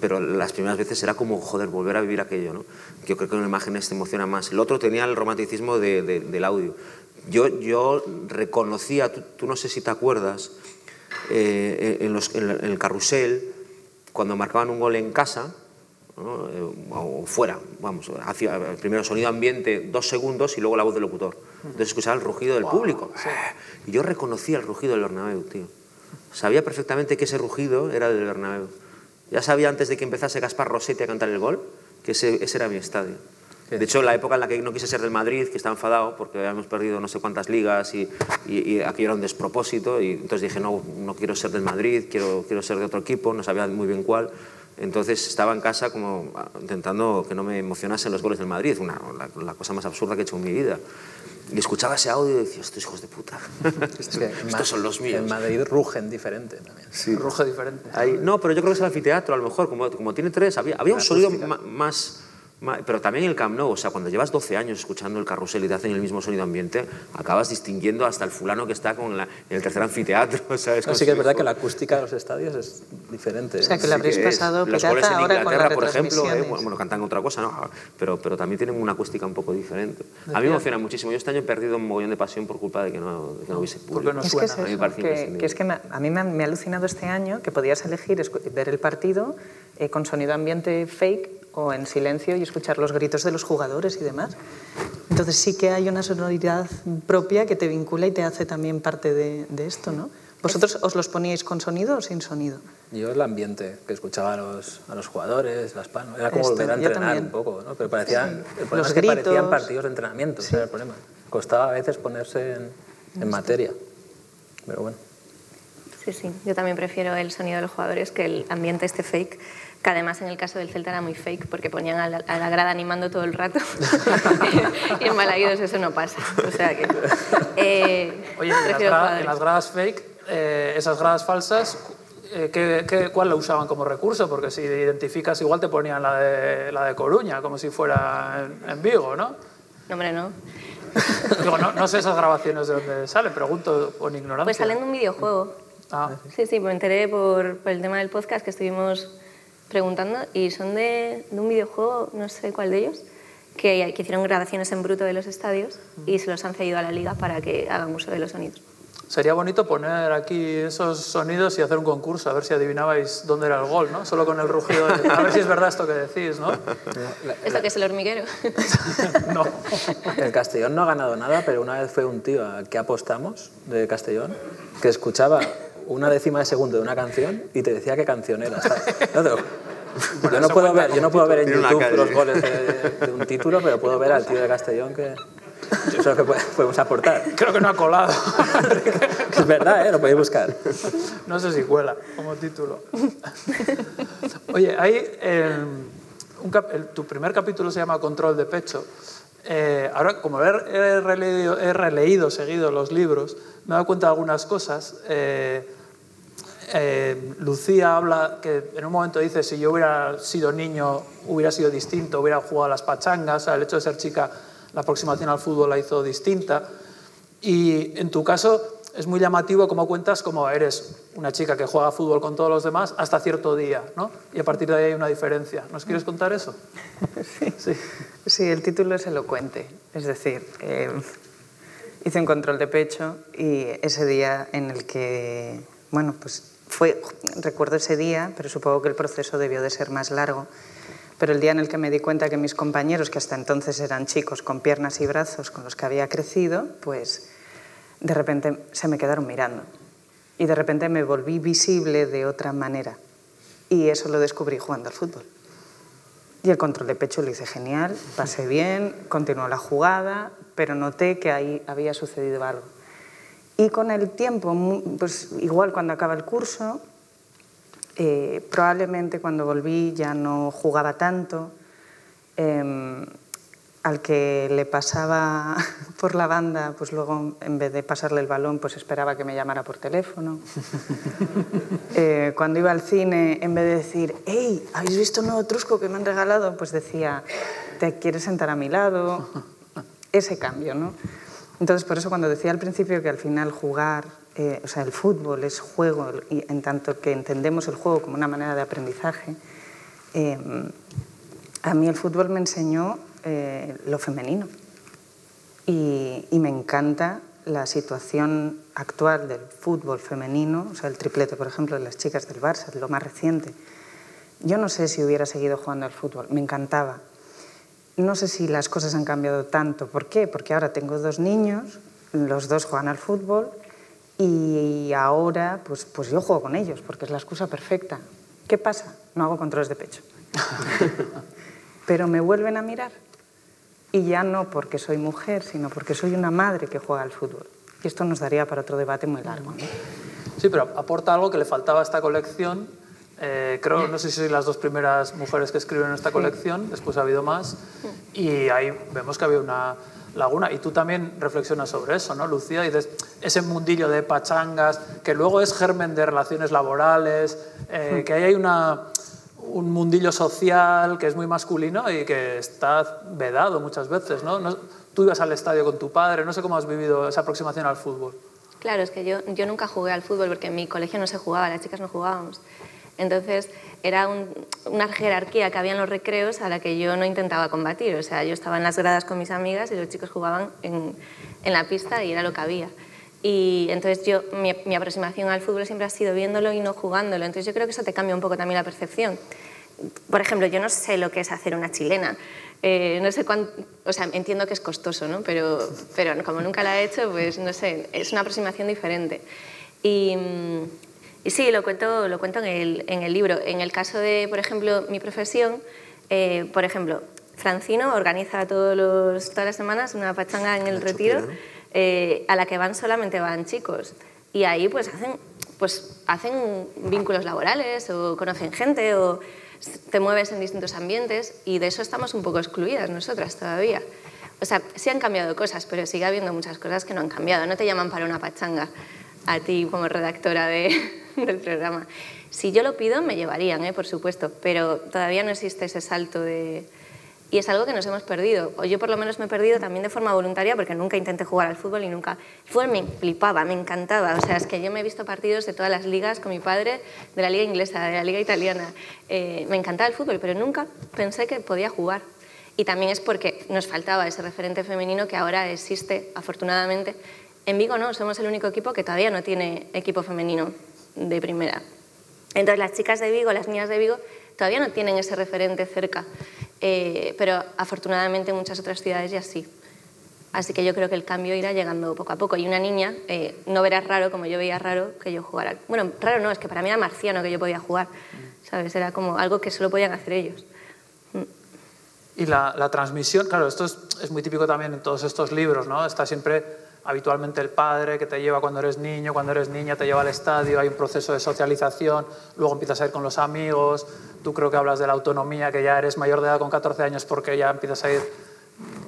pero las primeras veces era como, joder, volver a vivir aquello, ¿no? Yo creo que una imagen te emociona más. El otro tenía el romanticismo de- de- del audio. Yo, yo reconocía, tú no sé si te acuerdas, eh, en, los- en el carrusel, cuando marcaban un gol en casa, ¿no? Eh, o fuera, vamos, hacía primero sonido ambiente dos segundos y luego la voz del locutor. Entonces escuchaba el rugido del público. Y yo reconocía el rugido del Bernabéu, tío. Sabía perfectamente que ese rugido era del Bernabéu. Ya sabía antes de que empezase Gaspar Rossetti a cantar el gol que ese, ese era mi estadio. De hecho, la época en la que no quise ser del Madrid, que estaba enfadado porque habíamos perdido no sé cuántas ligas y, y, y aquello era un despropósito, y entonces dije, no, no quiero ser del Madrid, quiero, quiero ser de otro equipo, no sabía muy bien cuál. Entonces estaba en casa como ah, intentando que no me emocionasen los goles del Madrid, una, la, la cosa más absurda que he hecho en mi vida. Y escuchaba ese audio y decía, estos hijos de puta, Es que en Ma- estos son los míos. En Madrid rugen diferente también. Ruge diferente. Ahí- no, pero yo creo que es el anfiteatro, a lo mejor, como, como tiene tres, había, había un sonido más, Pero también el Camp Nou, o sea, cuando llevas 12 años escuchando el carrusel y te hacen el mismo sonido ambiente, acabas distinguiendo hasta el fulano que está con la, en el tercer anfiteatro, ¿sabes? Así que es verdad que la acústica de los estadios es diferente. O sea, que lo habréis pasado Los goles en Inglaterra, por ejemplo, ¿eh? bueno, cantan otra cosa, ¿no? Pero, pero también tienen una acústica un poco diferente. A mí me emociona muchísimo. Yo este año he perdido un mogollón de pasión por culpa de que no, de que no hubiese público. No suena. Es que, es eso, que, que, es que a mí me ha, me ha, alucinado este año que podías elegir ver el partido eh, con sonido ambiente fake o en silencio y escuchar los gritos de los jugadores y demás. Entonces sí que hay una sonoridad propia que te vincula y te hace también parte de, de esto, ¿no? ¿Vosotros os los poníais con sonido o sin sonido? Yo el ambiente, que escuchaba a los, a los jugadores, las panos. Era como Esto, volver a entrenar un poco, ¿no? Pero parecían, sí. el los gritos. parecían partidos de entrenamiento, sí. ese era el problema. Costaba a veces ponerse en, en materia. Pero bueno. Sí, sí. Yo también prefiero el sonido de los jugadores que el ambiente este fake que además en el caso del Celta era muy fake porque ponían a la, a la grada animando todo el rato y en Malaguidos eso no pasa. O sea que, eh, Oye, en las, gra en las, gradas fake, eh, esas gradas falsas, eh, ¿qué, qué, cuál lo usaban como recurso? Porque si identificas igual te ponían la de, la de Coruña, como si fuera en, en Vigo, ¿no? No, hombre, no. Digo, no, no sé esas grabaciones de dónde salen, pregunto con ignorancia. Pues salen de un videojuego. Ah. Sí, sí, me enteré por, por el tema del podcast que estuvimos preguntando y son de, de, un videojuego, no sé cuál de ellos, que, que, hicieron grabaciones en bruto de los estadios y se los han cedido a la liga para que hagan uso de los sonidos. Sería bonito poner aquí esos sonidos y hacer un concurso, a ver si adivinabais dónde era el gol, ¿no? Solo con el rugido. De... A ver si es verdad esto que decís, ¿no? ¿Esto que es el hormiguero? no. El Castellón no ha ganado nada, pero una vez fue un tío al que apostamos de Castellón que escuchaba una décima de segundo de una canción y te decía qué canción era. No, yo, no puedo ver, yo no puedo ver en YouTube los goles de, de, un título, pero puedo ver al tío de Castellón que... Eso es lo que podemos aportar. Creo que no ha colado. es verdad, ¿eh? lo podéis buscar. No sé si cuela como título. Oye, hay eh, un cap el, tu primer capítulo se llama Control de Pecho. Eh, ahora, como he, he, releído, he, releído, seguido los libros, me he dado cuenta de algunas cosas. Eh, eh, Lucía habla que en un momento dice, si yo hubiera sido niño, hubiera sido distinto, hubiera jugado a las pachangas, el hecho de ser chica, la aproximación al fútbol la hizo distinta. Y en tu caso es muy llamativo cómo cuentas como eres una chica que juega fútbol con todos los demás hasta cierto día, ¿no? Y a partir de ahí hay una diferencia. ¿Nos quieres contar eso? Sí, sí. sí el título es elocuente. Es decir, eh, hice un control de pecho y ese día en el que, bueno, pues fue, recuerdo ese día, pero supongo que el proceso debió de ser más largo. Pero el día en el que me di cuenta que mis compañeros, que hasta entonces eran chicos con piernas y brazos con los que había crecido, pues de repente se me quedaron mirando. Y de repente me volví visible de otra manera. Y eso lo descubrí jugando al fútbol. Y el control de pecho lo hice genial, pasé bien, continuó la jugada, pero noté que ahí había sucedido algo. Y con el tiempo, pues igual cuando acaba el curso, eh, probablemente cuando volví ya no jugaba tanto, eh, al que le pasaba por la banda, pues luego en vez de pasarle el balón, pues esperaba que me llamara por teléfono. eh, cuando iba al cine, en vez de decir, hey, ¿habéis visto un nuevo trusco que me han regalado? Pues decía, ¿te quieres sentar a mi lado? Ese cambio, ¿no? Entonces, por eso cuando decía al principio que al final jugar, eh, o sea, el fútbol es juego, y en tanto que entendemos el juego como una manera de aprendizaje, eh, a mí el fútbol me enseñó eh, lo femenino. Y, y, me encanta la situación actual del fútbol femenino, o sea, el triplete, por ejemplo, de las chicas del Barça, lo más reciente. Yo no sé si hubiera seguido jugando al fútbol, me encantaba. No sé si las cosas han cambiado tanto. ¿Por qué? Porque ahora tengo dos niños, los dos juegan al fútbol y ahora pues, pues yo juego con ellos porque es la excusa perfecta. ¿Qué pasa? No hago controles de pecho. Pero me vuelven a mirar y ya no porque soy mujer, sino porque soy una madre que juega al fútbol. Y esto nos daría para otro debate muy largo. ¿no? Sí, pero aporta algo que le faltaba a esta colección. Eh, creo, no sé si sois las dos primeras mujeres que escriben en esta colección, después ha habido más, y ahí vemos que había una laguna. Y tú también reflexionas sobre eso, ¿no, Lucía? Y dices, ese mundillo de pachangas, que luego es germen de relaciones laborales, eh, que ahí hay una un mundillo social que es muy masculino y que está vedado muchas veces, ¿no? no tú ibas al estadio con tu padre, no sé cómo has vivido esa aproximación al fútbol. Claro, es que yo, yo nunca jugué al fútbol porque en mi colegio no se jugaba, las chicas no jugábamos. Entonces era una jerarquía que había en los recreos a la que yo no intentaba combatir. O sea, yo estaba en las gradas con mis amigas y los chicos jugaban en, la pista y era lo que había. Y entonces yo, mi, mi, aproximación al fútbol siempre ha sido viéndolo y no jugándolo. Entonces yo creo que eso te cambia un poco también la percepción. Por ejemplo, yo no sé lo que es hacer una chilena. Eh, no sé cuánto, o sea, entiendo que es costoso, ¿no? Pero, pero como nunca la he hecho, pues no sé, es una aproximación diferente. Y, y sí, lo cuento, lo cuento en, el, en el libro. En el caso de, por ejemplo, mi profesión, eh, por ejemplo, Francino organiza todos los, todas las semanas una pachanga en el retiro eh, a la que van solamente van chicos. Y ahí pues hacen, pues hacen vínculos laborales o conocen gente o te mueves en distintos ambientes y de eso estamos un poco excluidas nosotras todavía. O sea, sí han cambiado cosas, pero sigue habiendo muchas cosas que no han cambiado. No te llaman para una pachanga a ti como redactora de, del programa. Si yo lo pido, me llevarían, ¿eh? por supuesto, pero todavía no existe ese salto de, y es algo que nos hemos perdido. O yo por lo menos me he perdido también de forma voluntaria porque nunca intenté jugar al fútbol y nunca... Fútbol me flipaba, me encantaba. O sea, es que yo me he visto partidos de todas las ligas con mi padre, de la liga inglesa, de la liga italiana. Eh, me encantaba el fútbol, pero nunca pensé que podía jugar. Y también es porque nos faltaba ese referente femenino que ahora existe, afortunadamente. En Vigo no, somos el único equipo que todavía no tiene equipo femenino de primera. Entonces las chicas de Vigo, las niñas de Vigo, todavía no tienen ese referente cerca. Eh, pero afortunadamente en muchas otras ciudades ya sí. Así que yo creo que el cambio irá llegando poco a poco. Y una niña eh, no verá raro, como yo veía raro, que yo jugara. Bueno, raro no, es que para mí era marciano que yo podía jugar. ¿Sabes? Era como algo que solo podían hacer ellos. Y la, transmisión, claro, esto es, es, muy típico también en todos estos libros, ¿no? Está siempre habitualmente el padre que te lleva cuando eres niño, cuando eres niña te lleva al estadio, hay un proceso de socialización, luego empiezas a ir con los amigos, tú creo que hablas de la autonomía, que ya eres mayor de edad con 14 años porque ya empiezas a ir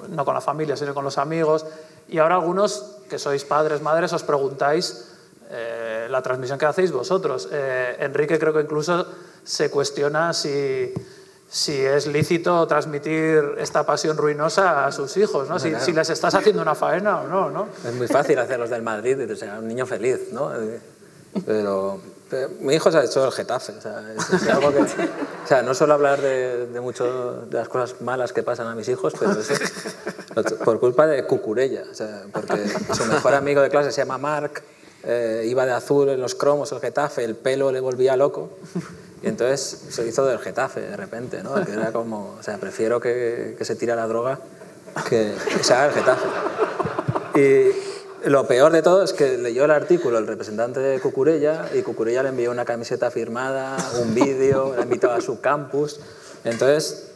no con la familia, sino con los amigos. Y ahora algunos que sois padres, madres, os preguntáis eh, la transmisión que hacéis vosotros. Eh, Enrique creo que incluso se cuestiona si si es lícito transmitir esta pasión ruinosa a sus hijos, ¿no? Si, si, les estás haciendo una faena o no, ¿no? Es muy fácil hacerlos del Madrid, o sea, un niño feliz, ¿no? Pero, pero, mi hijo se ha hecho el Getafe, o sea, es, es algo que, o sea, no suelo hablar de, de mucho de las cosas malas que pasan a mis hijos, pero eso por culpa de Cucurella, o sea, porque su mejor amigo de clase se llama Marc, eh, iba de azul en los cromos el Getafe, el pelo le volvía loco. Y entonces se hizo del Getafe de repente, ¿no? Era como, o sea, prefiero que, se tire la droga que, que se haga el Getafe. Y lo peor de todo es que leyó el artículo el representante de Cucurella y Cucurella le envió una camiseta firmada, un vídeo, la invitó a su campus. Entonces,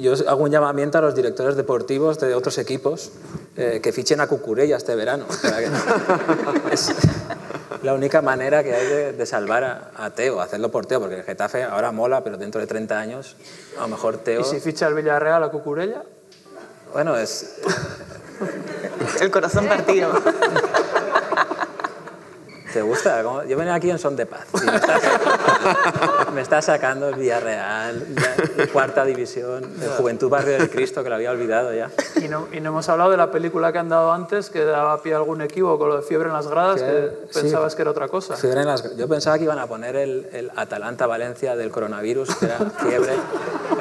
yo hago un llamamiento a los directores deportivos de otros equipos eh, que fichen a Cucurella este verano. la única manera que hay de, de salvar a, a, Teo, hacerlo por Teo, porque el Getafe ahora mola, pero dentro de 30 años a lo mejor Teo... ¿Y si ficha el Villarreal a Cucurella? Bueno, es... el corazón partido. ¿Te gusta? Yo venía aquí en son de paz. Y me, estás, me está sacando el Villarreal, cuarta división, el Juventud Barrio del Cristo, que lo había olvidado ya. Y no, y no hemos hablado de la película que han dado antes, que daba pie a algún equívoco, lo de Fiebre en las gradas, que, que pensabas sí, que era otra cosa. Fiebre en las, yo pensaba que iban a poner el, el Atalanta-Valencia del coronavirus, que era fiebre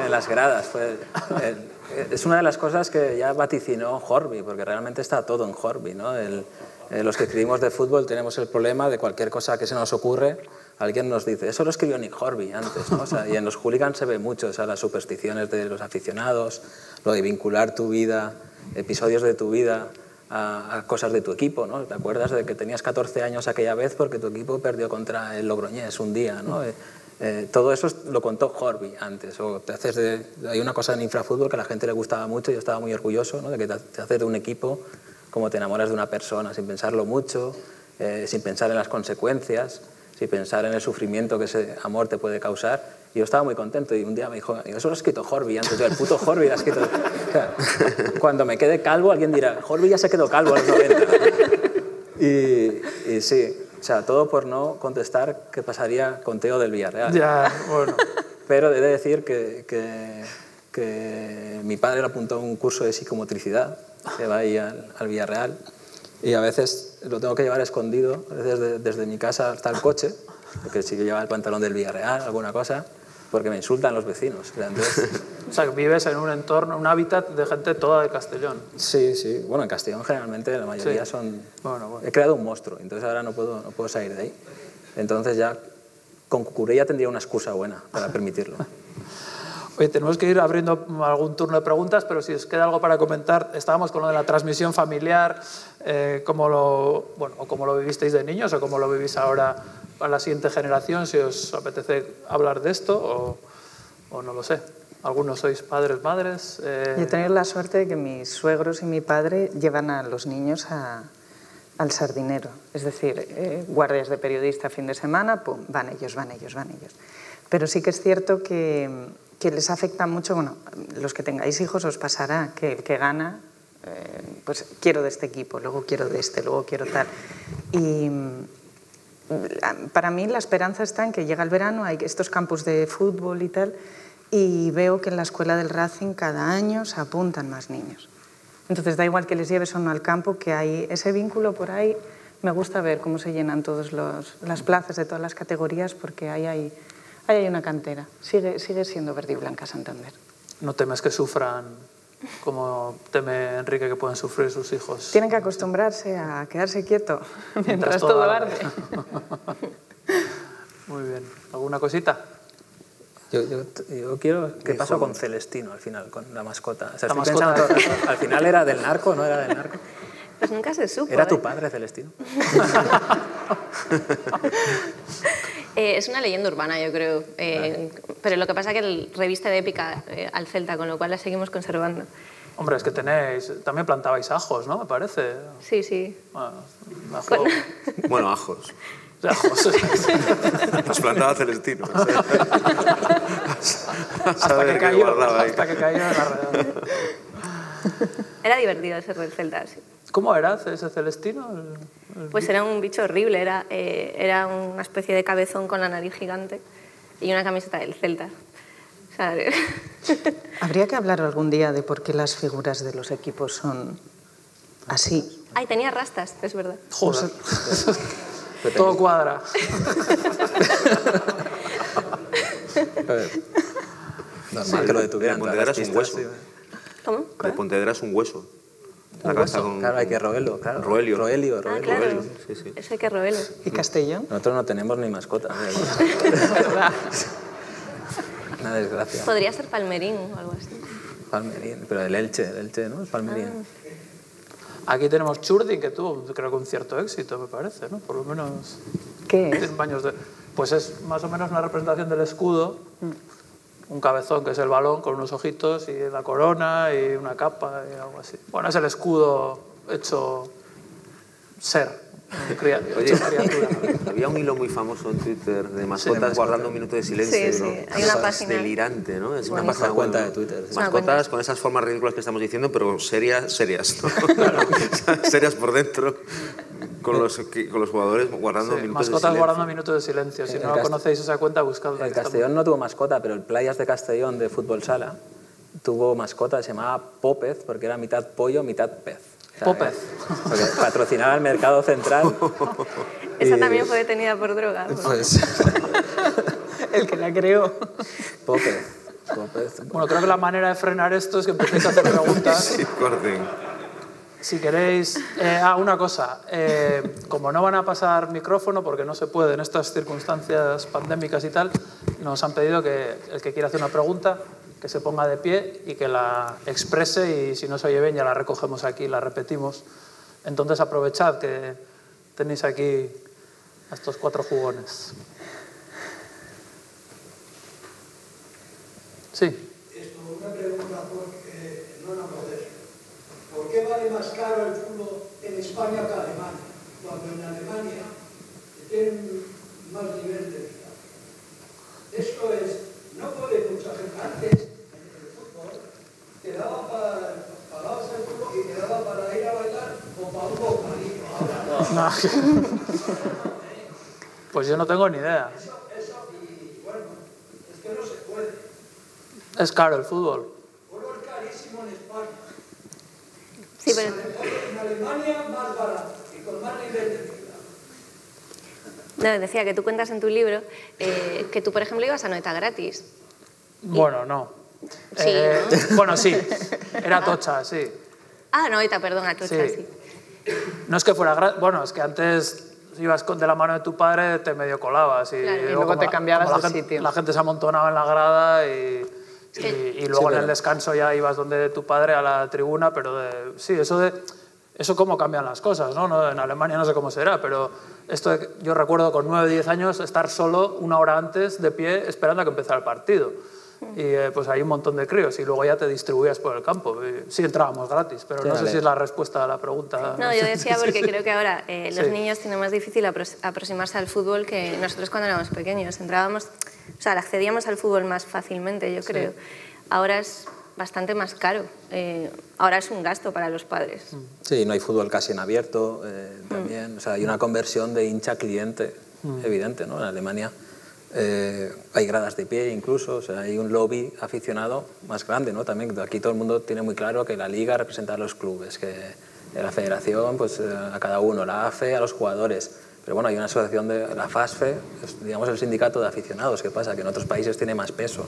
en las gradas. Fue el, es una de las cosas que ya vaticinó Horby, porque realmente está todo en Horby, ¿no? El, eh, los que escribimos de fútbol tenemos el problema de cualquier cosa que se nos ocurre, alguien nos dice, eso lo escribió Nick Horby antes, ¿no? o sea, y en los hooligans se ve mucho, o sea, las supersticiones de los aficionados, lo de vincular tu vida, episodios de tu vida a, a, cosas de tu equipo, ¿no? ¿Te acuerdas de que tenías 14 años aquella vez porque tu equipo perdió contra el Logroñés un día, ¿no? Eh, eh, todo eso lo contó Horby antes. O te haces de, hay una cosa en infrafútbol que a la gente le gustaba mucho y yo estaba muy orgulloso ¿no? de que te, haces de un equipo como te enamoras de una persona sin pensarlo mucho, eh, sin pensar en las consecuencias, sin pensar en el sufrimiento que ese amor te puede causar. Y yo estaba muy contento y un día me dijo, eso lo ha escrito Horby antes, yo el puto Horby lo ha escrito. O sea, cuando me quede calvo alguien dirá, Horby ya se quedó calvo a los 90. Y, y sí, o sea, todo por no contestar qué pasaría con Teo del Villarreal. Ya, bueno. pero he de decir que, que, que mi padre apuntó a un curso de psicomotricidad, que va ahí al, al Villarreal, y a veces lo tengo que llevar escondido, a veces de- desde mi casa hasta el coche, porque si yo llevaba el pantalón del Villarreal, alguna cosa, porque me insultan los vecinos. O sea, entonces, O sea, que vives en un entorno, un hábitat de gente toda de Castellón. sí, sí. Bueno, en Castellón generalmente la mayoría Sí. son... Bueno, bueno. He creado un monstruo, entonces ahora no puedo, no puedo salir de ahí. Entonces ya con Cucurella tendría una excusa buena para permitirlo. Oye, tenemos que ir abriendo algún turno de preguntas, pero si os queda algo para comentar, estábamos con lo de la transmisión familiar, eh, cómo, lo, bueno, o cómo lo vivisteis de niños o cómo lo vivís ahora para la siguiente generación, si os apetece hablar de esto o, o no lo sé. Algunos sois padres, madres. eh, Yo he tenido la suerte de que mis suegros y mi padre llevan a los niños a- al sardinero. Es decir, eh, guardias de periodista fin de semana, pum, van ellos, van ellos, van ellos. Pero sí que es cierto que, que les afecta mucho, bueno, los que tengáis hijos os pasará que el que gana, eh, pues quiero de este equipo, luego quiero de este, luego quiero tal. Y mm, para mí la esperanza está en que llega el verano, hay estos campus de fútbol y tal, y veo que en la escuela del Racing cada año se apuntan más niños. Entonces da igual que les lleves o no al campo, que hay ese vínculo por ahí. Me gusta ver cómo se llenan todas las plazas de todas las categorías porque ahí hay, ahí hay una cantera. Sigue, sigue siendo verde y blanca Santander. No temes que sufran como teme Enrique que pueden sufrir sus hijos. Tienen que acostumbrarse a quedarse quieto mientras, Mientras todo arde. Muy bien. ¿Alguna cosita? Yo, yo, yo quiero... ¿Qué pasó con Celestino al final, con la mascota? O sea, La estoy mascota. pensando al final era del narco, ¿no era del narco? Pues nunca se supo. ¿Era ¿eh? tu padre, Celestino? Eh, es una leyenda urbana, yo creo. Eh, Pero lo que pasa es que el reviste de épica eh, al Celta, con lo cual la seguimos conservando. Hombre, es que tenéis, también plantabais ajos, ¿no? Me parece. Sí, sí. Bueno, ajo- Bueno, ajos. ajos. Los plantaba Celestino. hasta, que cayó, hasta que cayó en la red. Era divertido ser del Celta, sí. ¿Cómo era ese celestino? El- el- Pues era un bicho horrible, era, eh, era una especie de cabezón con la nariz gigante y una camiseta del Celta. O sea, Habría que hablar algún día de por qué las figuras de los equipos son así. Ay, tenía rastas, es verdad. Joder. Todo cuadra. Normal que lo detuvieran. Pontevedra es un hueso. sí. ¿Cómo? De Pontevedra es un hueso. La cabeza con- Claro, hay que roerlo, claro. Roelio. Roelio, Ah, Roelio. claro. Roelio, sí, sí. Eso hay que roerlo. ¿Y Castellón? Nosotros no tenemos ni mascota. ¿Verdad? Una desgracia. Podría ser palmerín o algo así. Palmerín, pero el Elche, el Elche, ¿no? Es Palmerín. Aquí tenemos Churdin, que tuvo, creo que un cierto éxito, me parece, ¿no? Por lo menos ¿Qué es? baños de... Pues es más o menos una representación del escudo, un cabezón que es el balón con unos ojitos y la corona y una capa y algo así. Bueno, es el escudo hecho ser, Oye, había un hilo muy famoso en Twitter de mascotas mascotas. guardando un minuto de silencio. Sí, sí, ¿no? hay una página. delirante, ¿no? Es una página cuenta web, de. Twitter, sí. Mascotas con esas formas ridículas que estamos diciendo, pero serias, serias. ¿no? serias por dentro, con los, con los jugadores guardando Sí, minutos de mascotas silencio. guardando minutos de silencio. Si El no conocéis esa cuenta, buscadla. El Castellón no tuvo mascota, pero el Playas de Castellón de Fútbol Sala tuvo mascota, se llamaba Popez, porque era mitad pollo, mitad pez. Popez. que- Porque patrocinaba el mercado central. Esa también fue detenida por droga. ¿no? Pues, El que la creó. Popez. Popez. Bueno, creo que la manera de frenar esto es que empecéis a hacer preguntas. Sí, corten. Si queréis... eh, ah, una cosa. eh, como no van a pasar micrófono, porque no se puede en estas circunstancias pandémicas y tal, nos han pedido que el que quiera hacer una pregunta, que se ponga de pie y que la exprese y si no se oye bien ya la recogemos aquí, la repetimos. Entonces aprovechad que tenéis aquí a estos cuatro jugones. Sí. Esto, una pregunta porque no una modesta. ¿Por qué vale más caro el fútbol en España que Alemania? Cuando en Alemania tienen más nivel de vida. Esto es, no puede mucha gente. Antes, en el fútbol, te daba para, pagabas el fútbol y te daba para ir a bailar o para un bocadillo. Ahora, Pues yo no tengo ni idea. eso, eso, y bueno, es que no se puede. Es caro el fútbol. Polo es carísimo en España. Sí, pero En Alemania más barato y con más nivel no, decía que tú cuentas en tu libro eh, que tú, por ejemplo, ibas a Noeta gratis. Bueno, no. Sí, Eh, bueno, sí. Era tocha, sí. Ah, Noeta, perdón, a Tocha, Sí. sí. No es que fuera gra- Bueno, es que antes ibas con de la mano de tu padre, te medio colabas. Y, Claro. Y luego como te cambiabas de la gente, sitio. La gente se amontonaba en la grada y, y, y luego en pero- el descanso ya ibas donde tu padre a la tribuna, pero de, sí, eso de... Eso cómo cambian las cosas, ¿no? No, En Alemania no sé cómo será, pero esto de yo recuerdo con 9 10 años estar solo una hora antes de pie esperando a que empezara el partido. Y eh, pues hay un montón de críos y luego ya te distribuías por el campo. Y sí entrábamos gratis, pero Sí, no sé vale. si es la respuesta a la pregunta. No, yo decía porque creo que ahora eh, los Sí. niños tienen más difícil apro- aproximarse al fútbol que nosotros cuando éramos pequeños. Entrábamos, o sea, accedíamos al fútbol más fácilmente, yo creo. Ahora es bastante más caro. Eh, ahora es un gasto para los padres. Sí, no hay fútbol casi en abierto eh, también. O sea, hay una conversión de hincha-cliente evidente, ¿no? En Alemania eh, hay gradas de pie incluso, o sea, hay un lobby aficionado más grande, ¿no? También aquí todo el mundo tiene muy claro que la liga representa a los clubes, que la federación, pues eh, a cada uno, la AFE a los jugadores. Pero bueno, hay una asociación de la FASFE, es, digamos el sindicato de aficionados, ¿qué pasa? Que en otros países tiene más peso.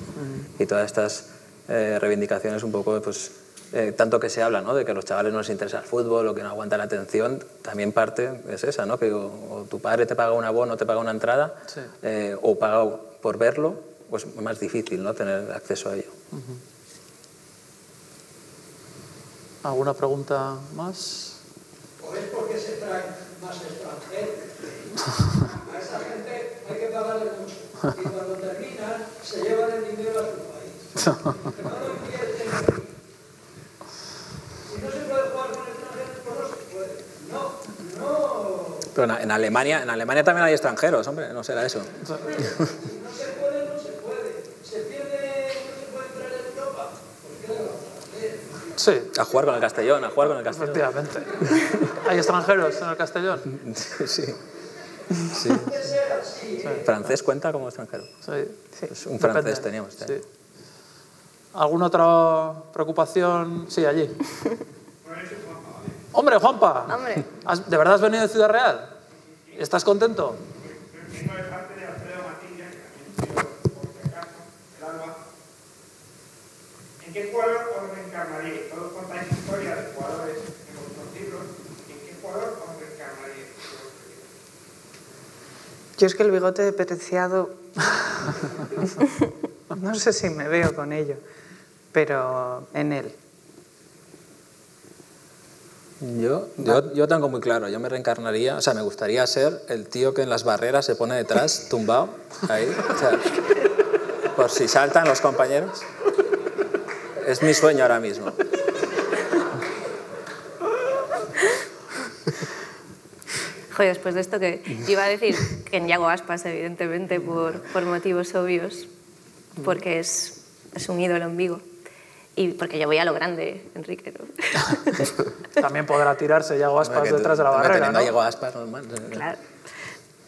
Y todas estas eh, reivindicaciones un poco, pues, eh, tanto que se habla ¿no? de que a los chavales no les interesa el fútbol o que no aguantan la atención, también parte es esa, ¿no? que o, o tu padre te paga un abono, te paga una entrada, Sí. eh, o paga por verlo, pues es más difícil ¿no? tener acceso a ello. ¿Alguna pregunta más? ¿O es porque se traen más extranjeros? A esa gente hay que pagarle mucho. Y cuando terminan, se llevan el dinero a su país. Que no lo invierten aquí. Si no se puede jugar con extranjeros, pues no se puede. No, no. Pero en, Alemania, en Alemania también hay extranjeros, hombre, no será eso. Si no se puede, no se puede. Se pierde, no se puede entrar en Europa. Pues ¿qué le vamos a hacer? Sí, A jugar con el Castellón, a jugar con el Castellón. efectivamente. ¿Hay extranjeros en el Castellón? sí. Sí. ¿Francés cuenta como extranjero? Sí. Pues un francés Depende, teníamos. sí. ¿Alguna otra preocupación? Sí, allí. Hombre, Juanpa. Hombre. ¿has- ¿De verdad has venido de Ciudad Real? ¿Estás contento? Vengo de parte de Alfredo Matilla, que también sido, por si acaso, el alba. ¿En qué jugador os reencarnaríais? Todos contáis historias de jugadores en vuestros libros. ¿En qué jugador os Yo es que el bigote de Preciado, no sé si me veo con ello, pero en él. Yo, yo, yo tengo muy claro, yo me reencarnaría, o sea, me gustaría ser el tío que en las barreras se pone detrás, tumbado, ahí, o sea, por si saltan los compañeros. Es mi sueño ahora mismo. Joder, después de esto que iba a decir que en Yago Aspas, evidentemente, por, por motivos obvios, porque es, es un ídolo en Vigo. Y porque yo voy a lo grande, Enrique. ¿no? También podrá tirarse Yago Aspas detrás de la barrera, teniendo ¿no? Diego Aspas, normal. claro.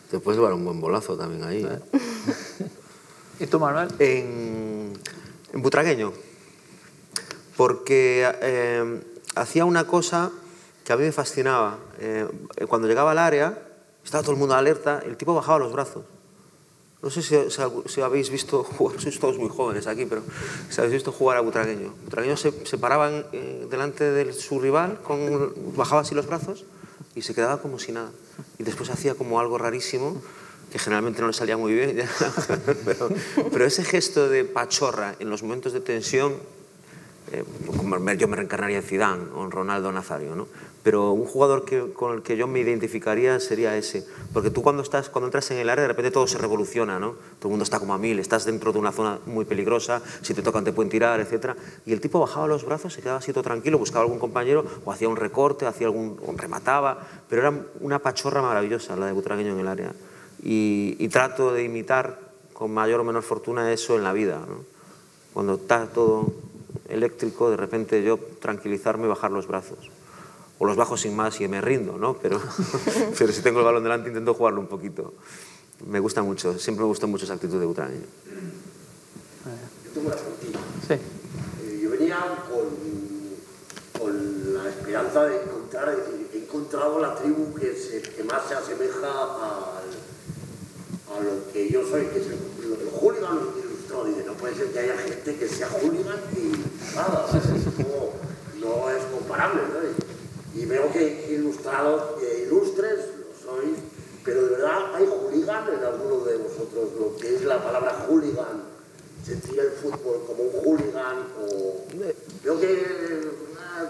Te puedes llevar un buen bolazo también ahí. ¿eh? ¿Y tú, Manuel? En, en Butragueño. Porque eh, hacía una cosa que a mí me fascinaba. Eh, cuando llegaba al área, estaba todo el mundo alerta, el tipo bajaba los brazos. No sé si, si, si habéis visto jugar, sois todos muy jóvenes aquí, pero si habéis visto jugar a Butragueño. Butragueño se, se paraba en- eh, delante de su rival, con, bajaba así los brazos y se quedaba como si nada. Y después hacía como algo rarísimo, que generalmente no le salía muy bien, pero, pero ese gesto de pachorra en los momentos de tensión eh, yo me reencarnaría en Zidane o en Ronaldo Nazario, ¿no? Pero un jugador con el que yo me identificaría sería ese, porque tú cuando estás, cuando entras en el área de repente todo se revoluciona, ¿no? Todo el mundo está como a mil, estás dentro de una zona muy peligrosa, si te tocan te pueden tirar, etcétera. Y el tipo bajaba los brazos, se quedaba así todo tranquilo, buscaba algún compañero o hacía un recorte, hacía algún, o remataba, pero era una pachorra maravillosa la de Butragueño en el área. Y, y trato de imitar con mayor o menor fortuna eso en la vida, ¿no? Cuando está todo eléctrico, de repente yo tranquilizarme y bajar los brazos. O los bajo sin más y me rindo, ¿no? Pero, pero si tengo el balón delante intento jugarlo un poquito. Me gusta mucho, siempre me gustó mucho esa actitud de Butragueño. Sí. Eh, yo venía con, con la esperanza de encontrar, he encontrado la tribu que, se- que más se asemeja al, a lo que yo soy, que es el, lo del ilustrado. Dice, no puede ser que haya gente que sea hooligan y nada, no es comparable, ¿no? Y, y veo que ilustrados, que ilustres, lo sois, pero de verdad hay hooligan en alguno de vosotros, lo que es la palabra hooligan, sentir el fútbol como un hooligan o... Veo que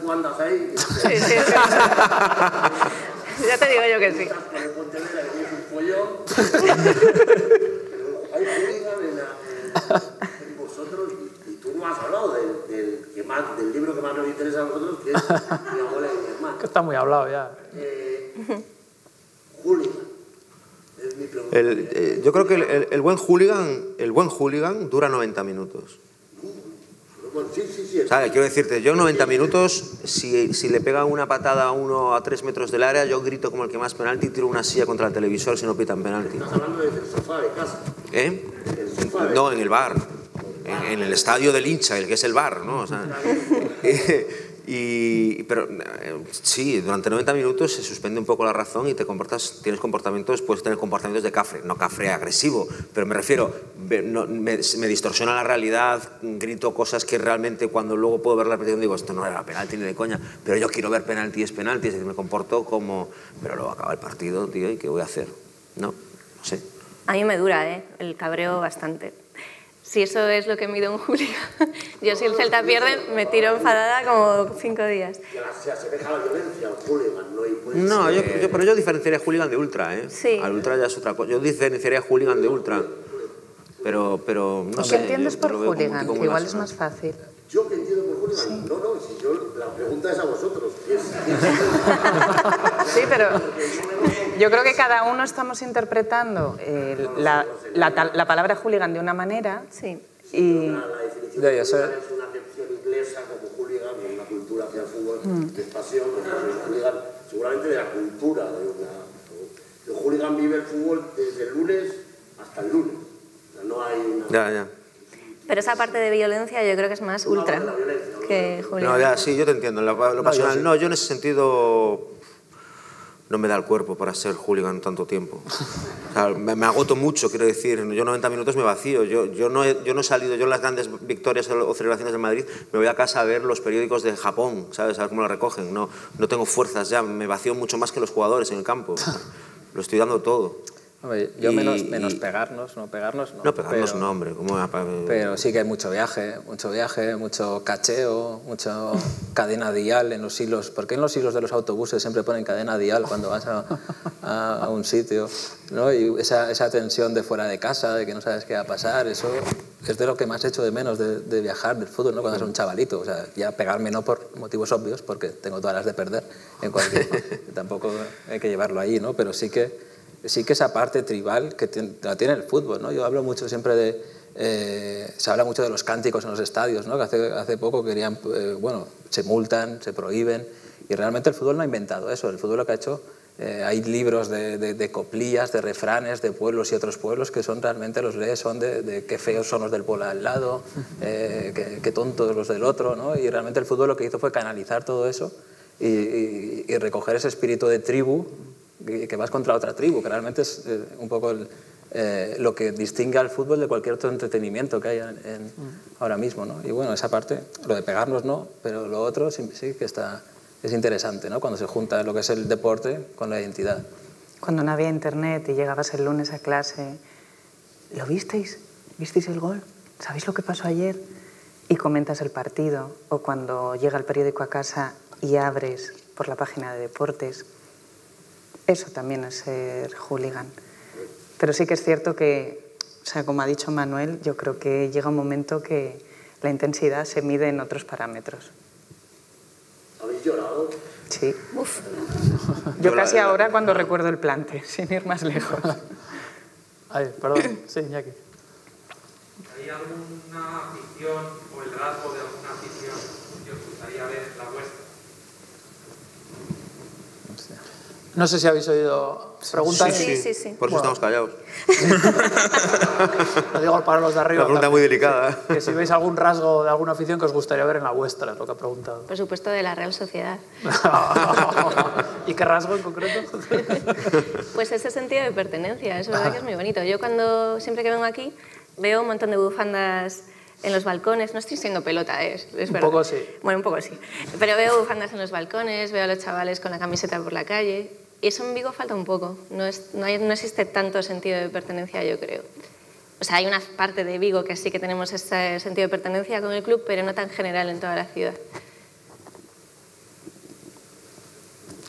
tú andas ahí. Sí, sí, sí. ya te digo yo que sí. Con el Pontevedra que tienes un follón. Pero hay hooligan en, la- vosotros y, tú no has hablado del, del, que más, del libro que más nos interesa a nosotros, que es Mi abuela y mi hermana. Que está muy hablado ya. Eh, hooligan. Es mi pregunta. El, eh, yo creo que el, el- el buen hooligan, el buen hooligan dura 90 minutos. Bueno, sí, sí, sí. ¿Sabes? Quiero decirte, yo en 90 minutos, si, si le pega una patada a uno a 3 metros del área, yo grito como el que más penalti y tiro una silla contra el televisor si no pitan penalti. Estás hablando desde el sofá de casa. ¿Eh? El sofá de No, en el bar. En, en el estadio del hincha, el que es el bar, ¿no? O sea, y, pero eh, sí, durante 90 minutos se suspende un poco la razón y te comportas, tienes comportamientos, puedes tener comportamientos de cafre, no cafre agresivo, pero me refiero, me distorsiona la realidad, grito cosas que realmente cuando luego puedo ver la repetición digo, esto no era penalti ni de coña, pero yo quiero ver penalti es penalti, es decir, me comporto como, pero luego acaba el partido, tío, ¿y qué voy a hacer? No, no sé. A mí me dura, ¿eh? El cabreo bastante. Si eso es lo que mide un Julio. Yo si el Celta pierde, me tiro enfadada como cinco días. la- se asemeja a la violencia, al hooligan, ¿no? No, yo, yo- pero yo diferenciaría hooligan de ultra, ¿eh? Sí. Al ultra ya es otra cosa. Yo diferenciaría hooligan de ultra. Pero, pero no ¿Qué sé. entiendes yo por hooligan? Que igual es más fácil. Yo que entiendo por hooligan. No, no, si yo, la pregunta es a vosotros. ¿qué es- qué es- Sí, pero yo creo que cada uno estamos interpretando eh, la, la la palabra hooligan de una manera Sí. y La de hooligan es una acepción inglesa como hooligan, de una cultura hacia el fútbol, que es pasión, hooligan seguramente de la cultura de una... El hooligan vive el fútbol desde el lunes hasta el lunes. O sea, no hay una... Ya, ya. Pero esa parte de violencia yo creo que es más ultra que Julio. No, ya, sí, yo te entiendo. Lo, lo pasional, no, yo en ese sentido no me da el cuerpo para ser hooligan tanto tiempo. Me, agoto mucho, quiero decir. Yo 90 minutos me vacío. Yo, yo, no he, yo no he salido, yo en las grandes victorias o celebraciones de Madrid me voy a casa a ver los periódicos de Japón, ¿sabes? A ver cómo lo recogen. No, no tengo fuerzas ya, me vacío mucho más que los jugadores en el campo. Lo estoy dando todo. Hombre, yo Y- menos, menos y- pegarnos, no pegarnos, no. No pegarnos, pero- no, hombre. ¿cómo va Pero sí que hay mucho viaje, mucho viaje, mucho cacheo, mucho cadena dial en los hilos. ¿Por qué en los hilos de los autobuses siempre ponen cadena dial cuando vas a, a- a un sitio? ¿no? Y esa, esa tensión de fuera de casa, de que no sabes qué va a pasar, eso es de lo que más echo de menos de, de viajar, del fútbol, ¿no? cuando eres un chavalito. O sea, ya pegarme no por motivos obvios, porque tengo todas las de perder en cualquier... tampoco hay que llevarlo ahí, ¿no? Pero sí que sí que esa parte tribal que tien- la tiene el fútbol. ¿no? Yo hablo mucho siempre de... eh, se habla mucho de los cánticos en los estadios, ¿no? que hace, hace poco querían, eh, bueno, se multan, se prohíben, y realmente el fútbol no ha inventado eso. El fútbol lo que ha hecho, eh, hay libros de, de- de coplillas, de refranes de pueblos y otros pueblos que son realmente, los lees, son de, de qué feos son los del pueblo al lado, eh, qué, qué tontos los del otro, ¿no? y realmente el fútbol lo que hizo fue canalizar todo eso y, y- y recoger ese espíritu de tribu que vas contra otra tribu, que realmente es eh, un poco el, eh, lo que distingue al fútbol de cualquier otro entretenimiento que haya en, en- ahora mismo. ¿no? Y bueno, esa parte, lo de pegarnos no, pero lo otro sí, sí que está, es interesante, ¿no? cuando se junta lo que es el deporte con la identidad. cuando no había internet y llegabas el lunes a clase, ¿lo visteis? ¿Visteis el gol? ¿Sabéis lo que pasó ayer? Y comentas el partido. O cuando llega el periódico a casa y abres por la página de deportes. Eso también es ser hooligan. Pero sí que es cierto que, o sea, como ha dicho Manuel, yo creo que llega un momento que la intensidad se mide en otros parámetros. ¿Habéis llorado? Sí. Uf. Yo casi ahora cuando recuerdo el plante, sin ir más lejos. Ay, perdón. Sí, Iñaki. ¿Hay alguna afición o el rasgo de alguna afición que os gustaría ver la vuestra? No sé si habéis oído preguntas. Sí, sí, sí. Por eso estamos callados. Lo digo para los de arriba. Una pregunta también. muy delicada. Que si veis algún rasgo de alguna afición que os gustaría ver en la vuestra, es lo que ha preguntado. Por supuesto, de la Real Sociedad. ¿Y qué rasgo en concreto? Pues ese sentido de pertenencia, es verdad que es muy bonito. Yo cuando siempre que vengo aquí veo un montón de bufandas en los balcones, no estoy siendo pelota, ¿eh? es, es Un verdad. poco sí. Bueno, un poco sí. Pero veo bufandas en los balcones, veo a los chavales con la camiseta por la calle. Y eso en Vigo falta un poco. No, es- no, hay- no existe tanto sentido de pertenencia, yo creo. O sea, hay una parte de Vigo que sí que tenemos ese sentido de pertenencia con el club, pero no tan general en toda la ciudad.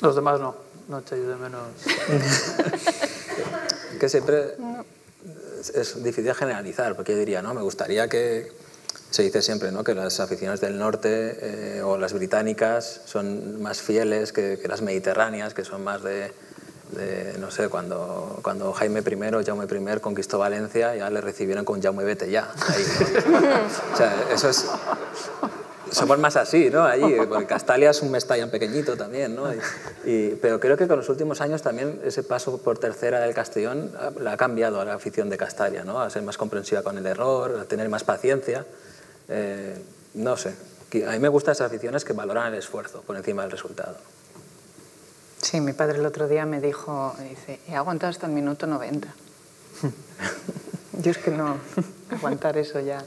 Los demás no. No echáis de menos. que siempre es, es difícil generalizar, porque yo diría, ¿no? Me gustaría que se dice siempre, ¿no? Que las aficiones del norte eh, o las británicas son más fieles que, que las mediterráneas, que son más de, de, no sé, cuando, cuando Jaime I, Jaume I conquistó Valencia, ya le recibieron con Jaume vete ya. Ahí, ¿no? o sea, eso es, somos más así, ¿no? Allí, porque Castalia es un Mestalla pequeñito también, ¿no? Y- y- pero creo que con los últimos años también ese paso por tercera del Castellón ha- la ha cambiado a la afición de Castalia, ¿no? A ser más comprensiva con el error, a tener más paciencia. Eh, no sé. A mí me gustan esas aficiones que valoran el esfuerzo por encima del resultado. Sí, mi padre el otro día me dijo, dice, he aguantado hasta el minuto 90. Yo es que no, aguantar eso ya,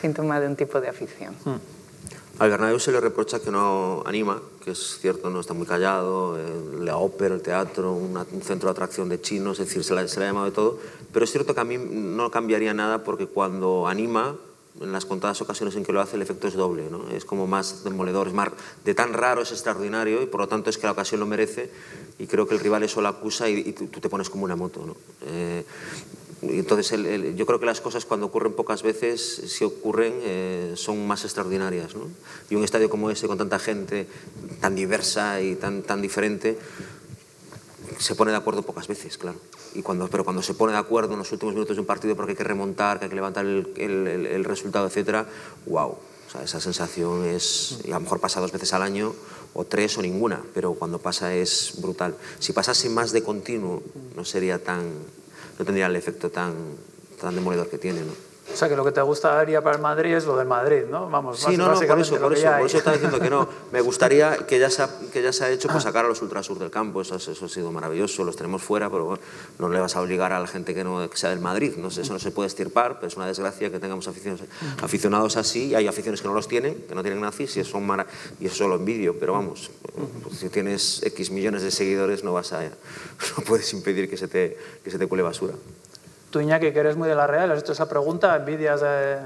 síntoma de un tipo de afición. Al Bernabéu se le reprocha que no anima, que es cierto, no está muy callado, la ópera, el teatro, una- un centro de atracción de chinos, es decir, se le, se le ha llamado de todo, pero es cierto que a mí no cambiaría nada porque cuando anima, en las contadas ocasiones en que lo hace, el efecto es doble, ¿no? es como más demoledor, es más, de tan raro es extraordinario y por lo tanto es que la ocasión lo merece y creo que el rival eso lo acusa y, y tú, tú te pones como una moto. ¿no? Eh, entonces, el- el- yo creo que las cosas cuando ocurren pocas veces, si ocurren, eh, son más extraordinarias. ¿no? Y un estadio como ese, con tanta gente tan diversa y tan, tan diferente, se pone de acuerdo pocas veces, claro. Y cuando, pero cuando se pone de acuerdo en los últimos minutos de un partido porque hay que remontar, que hay que levantar el, el- resultado, etcétera, wow. O sea, esa sensación es, y a lo mejor pasa dos veces al año, o tres o ninguna, pero cuando pasa es brutal. Si pasase más de continuo, no sería tan, no tendría el efecto tan, tan demoledor que tiene, ¿no? O sea, que lo que te gustaría para el Madrid es lo del Madrid, ¿no? Vamos, Sí, no, no, por eso, por eso, por eso estaba diciendo que no. Me gustaría que ya se ha, que ya se ha hecho pues, sacar a los ultrasur del campo, eso, eso ha sido maravilloso, los tenemos fuera, pero bueno, no le vas a obligar a la gente que, no, que sea del Madrid, no sé, eso no se puede estirpar, pero es una desgracia que tengamos aficionados, aficionados así, y hay aficiones que no los tienen, que no tienen nazis, y eso, son mara- y eso lo envidio, pero vamos, pues, si tienes X millones de seguidores no vas a, no puedes impedir que se te, que se te cuele basura. Tú, Iñaki, que eres muy de la Real, has hecho esa pregunta, envidias de...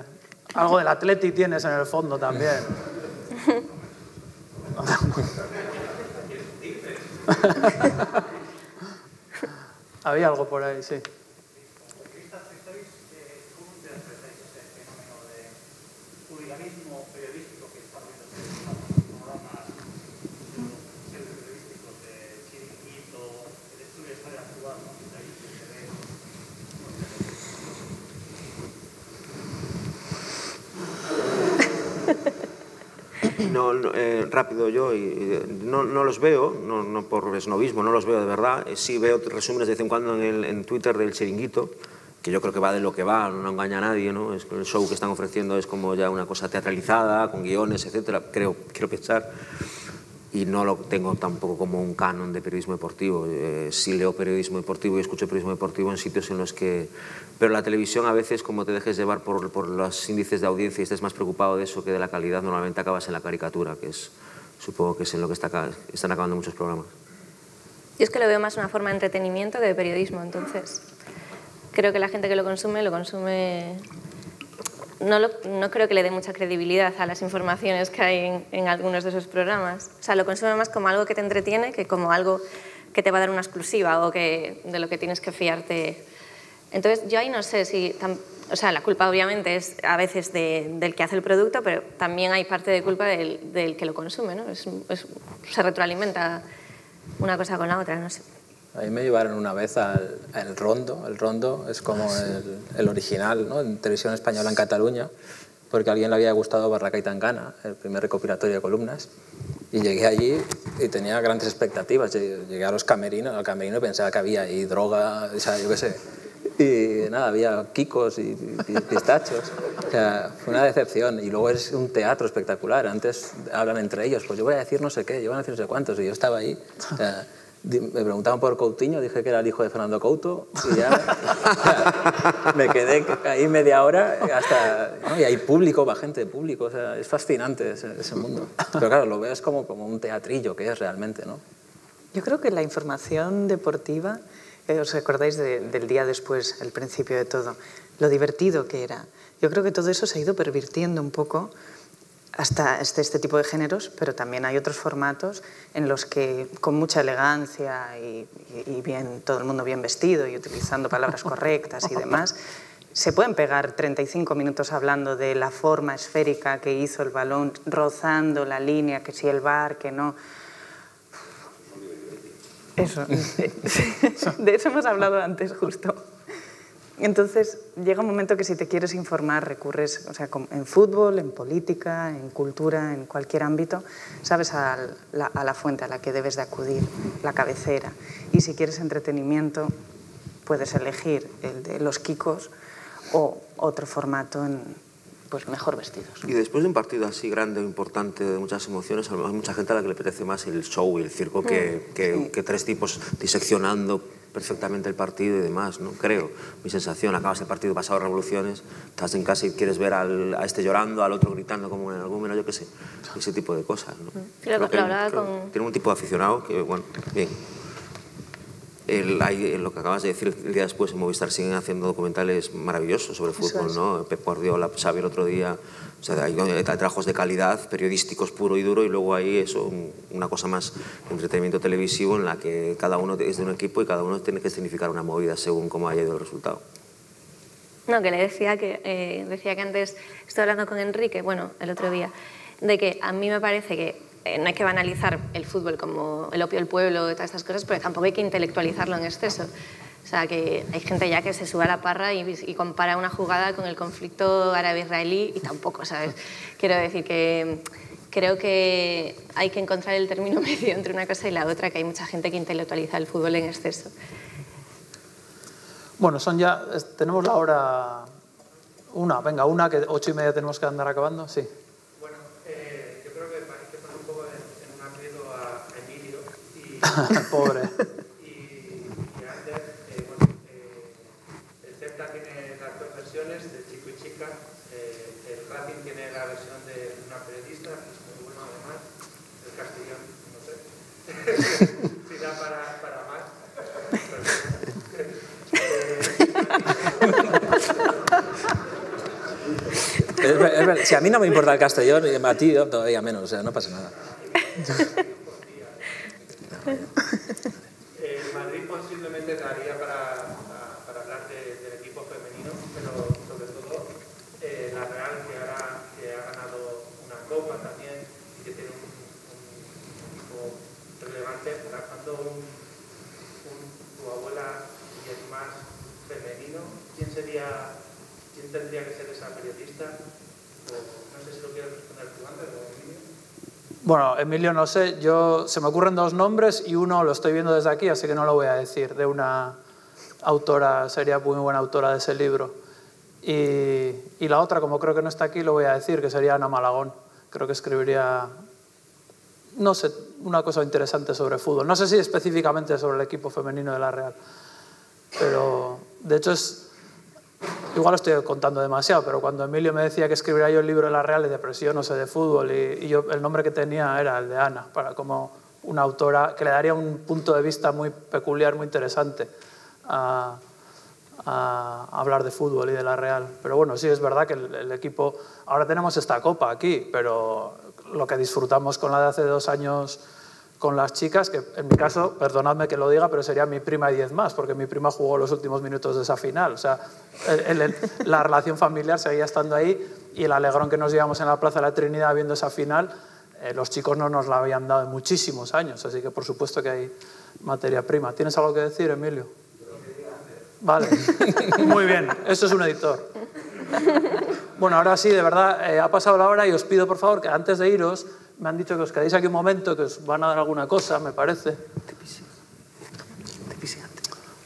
Algo del Atleti tienes en el fondo también. Había algo por ahí, sí. hooliganismo periodístico que está viendo en los programas periodísticos de Chiringuito, el estudio de historia actual, ¿no? Que ahí se ve No, eh, rápido yo, y, no, no los veo, no, no por esnovismo, no los veo de verdad. Eh, sí veo resúmenes de vez en cuando en, el, en Twitter del chiringuito, que yo creo que va de lo que va, no engaña a nadie, ¿no? El show que están ofreciendo es como ya una cosa teatralizada, con guiones, etcétera, creo, quiero pensar. Y no lo tengo tampoco como un canon de periodismo deportivo. Eh, sí leo periodismo deportivo y escucho periodismo deportivo en sitios en los que... Pero la televisión a veces, como te dejes llevar por, por los índices de audiencia y estés más preocupado de eso que de la calidad, normalmente acabas en la caricatura, que es, supongo que es en lo que están acabando muchos programas. Yo es que lo veo más una forma de entretenimiento que de periodismo, entonces creo que la gente que lo consume lo consume... No, creo que le dé mucha credibilidad a las informaciones que hay en, algunos de esos programas. O sea, lo consume más como algo que te entretiene que como algo que te va a dar una exclusiva o que, de lo que tienes que fiarte. Entonces, yo ahí no sé si... tam- o sea, la culpa obviamente es a veces de- del que hace el producto, pero también hay parte de culpa del, que lo consume, ¿no? Es- se retroalimenta una cosa con la otra, no sé. A mí me llevaron una vez al, al Rondo. El Rondo es como el, el original, ¿no? En televisión española en Cataluña, porque a alguien le había gustado Barraca y Tangana, el primer recopilatorio de columnas. Y llegué allí y tenía grandes expectativas. Llegué a los camerinos, al camerino y pensaba que había ahí droga, o sea, yo qué sé. Y nada, había kikos y, y pistachos. O sea, fue una decepción. Y luego es un teatro espectacular. Antes hablan entre ellos, pues yo voy a decir no sé qué, yo voy a decir no sé cuántos. Y yo estaba ahí. O sea, me preguntaban por Coutinho, dije que era el hijo de Fernando Couto. Y ya me quedé ahí media hora hasta... ¿no? Y hay público, va gente de público. O sea, es fascinante ese, ese mundo. Pero claro, lo ves como, como un teatrillo que es realmente, ¿no? Yo creo que la información deportiva, eh, os acordáis de- del día después, el principio de todo, lo divertido que era. Yo creo que todo eso se ha ido pervirtiendo un poco hasta este, este tipo de géneros, pero también hay otros formatos en los que con mucha elegancia y, bien, todo el mundo bien vestido y utilizando palabras correctas y demás, se pueden pegar 35 minutos hablando de la forma esférica que hizo el balón, rozando la línea, que si el bar, que no. Eso. De eso hemos hablado antes, justo. Entonces, llega un momento que si te quieres informar, recurres, o sea, en fútbol, en política, en cultura, en cualquier ámbito, sabes a la, fuente a la que debes de acudir, la cabecera. Y si quieres entretenimiento, puedes elegir el de los Kikos o otro formato en, pues, mejor vestidos. Y después de un partido así grande, importante, de muchas emociones, a lo mejor hay mucha gente a la que le apetece más el show y el circo que, que- que tres tipos diseccionando perfectamente el partido y demás, ¿no? Creo, mi sensación, acabas el partido pasado revoluciones, estás en casa y quieres ver al- a este llorando, al otro gritando como en algún yo qué sé, ese tipo de cosas, ¿no? Creo que que lo hablaba creo- con- Tiene un tipo de aficionado que, bueno, bien. El, hay- lo que acabas de decir el día después en Movistar siguen haciendo documentales maravillosos sobre fútbol, es. ¿no? Pep Guardiola, Xavi el otro día, o sea, hay, hay trabajos de calidad, periodísticos puro y duro, y luego hay eso, un- una cosa más entretenimiento televisivo en la que cada uno es de un equipo y cada uno tiene que significar una movida según cómo haya ido el resultado. No, que le decía que, eh, decía que antes, estoy hablando con Enrique, bueno, el otro día, de que a mí me parece que eh, no hay que banalizar el fútbol como el opio del pueblo y todas estas cosas, pero tampoco hay que intelectualizarlo en exceso. O sea, que hay gente ya que se sube a la parra y, y compara una jugada con el conflicto árabe-israelí y tampoco, ¿sabes? Quiero decir que creo que hay que encontrar el término medio entre una cosa y la otra, que hay mucha gente que intelectualiza el fútbol en exceso. Bueno, son ya, tenemos la hora una, venga, una, que ocho y media tenemos que andar acabando, sí. Bueno, eh, yo creo que hay que poner un poco en, en un aprieto a, a Emilio y, Pobre. y, y antes, eh, bueno, eh, el Celta tiene las dos versiones, de chico y chica, eh, el Racing tiene la versión de una periodista, que es muy bueno además, el Castellón, no sé, si da para, para más. Es si a mí no me importa el Castellón, y a ti todavía menos, o sea, no pasa nada. Eh, Madrid posiblemente daría para, a- para hablar de- del equipo femenino, pero sobre todo eh, la Real que ahora que ha ganado una copa también y que tiene un, un equipo relevante, para cuando un, un- tu abuela y es más femenino, ¿quién sería, quién tendría que ser esa periodista? O, no sé si lo quieres responder tú antes o Emilio. Bueno, Emilio, no sé, yo se me ocurren dos nombres y uno lo estoy viendo desde aquí, así que no lo voy a decir, de una autora, sería muy buena autora de ese libro. Y, y la otra, como creo que no está aquí, lo voy a decir, que sería Ana Malagón. Creo que escribiría, no sé, una cosa interesante sobre fútbol. No sé si específicamente sobre el equipo femenino de la Real, pero de hecho es, Igual estoy contando demasiado, pero cuando Emilio me decía que escribiría yo el libro de la Real, le decía, pero si yo no sé de fútbol, y, y yo el nombre que tenía era el de Ana, para como una autora que le daría un punto de vista muy peculiar, muy interesante a, a hablar de fútbol y de la Real. Pero bueno, sí, es verdad que el, el equipo, ahora tenemos esta copa aquí, pero lo que disfrutamos con la de hace dos años con las chicas, que en mi caso, perdonadme que lo diga, pero sería mi prima y diez más, porque mi prima jugó los últimos minutos de esa final. O sea, la relación familiar seguía estando ahí y el alegrón que nos llevamos en la Plaza de la Trinidad viendo esa final, eh, los chicos no nos la habían dado en muchísimos años, así que por supuesto que hay materia prima. ¿Tienes algo que decir, Emilio? Vale, muy bien, eso es un editor. Bueno, ahora sí, de verdad, eh, ha pasado la hora y os pido por favor que antes de iros me han dicho que os quedéis aquí un momento, que os van a dar alguna cosa, me parece. Te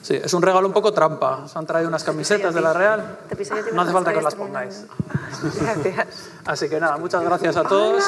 Sí, es un regalo un poco trampa. Os han traído unas camisetas de la Real. No hace falta que os las pongáis. Así que nada, muchas gracias a todos.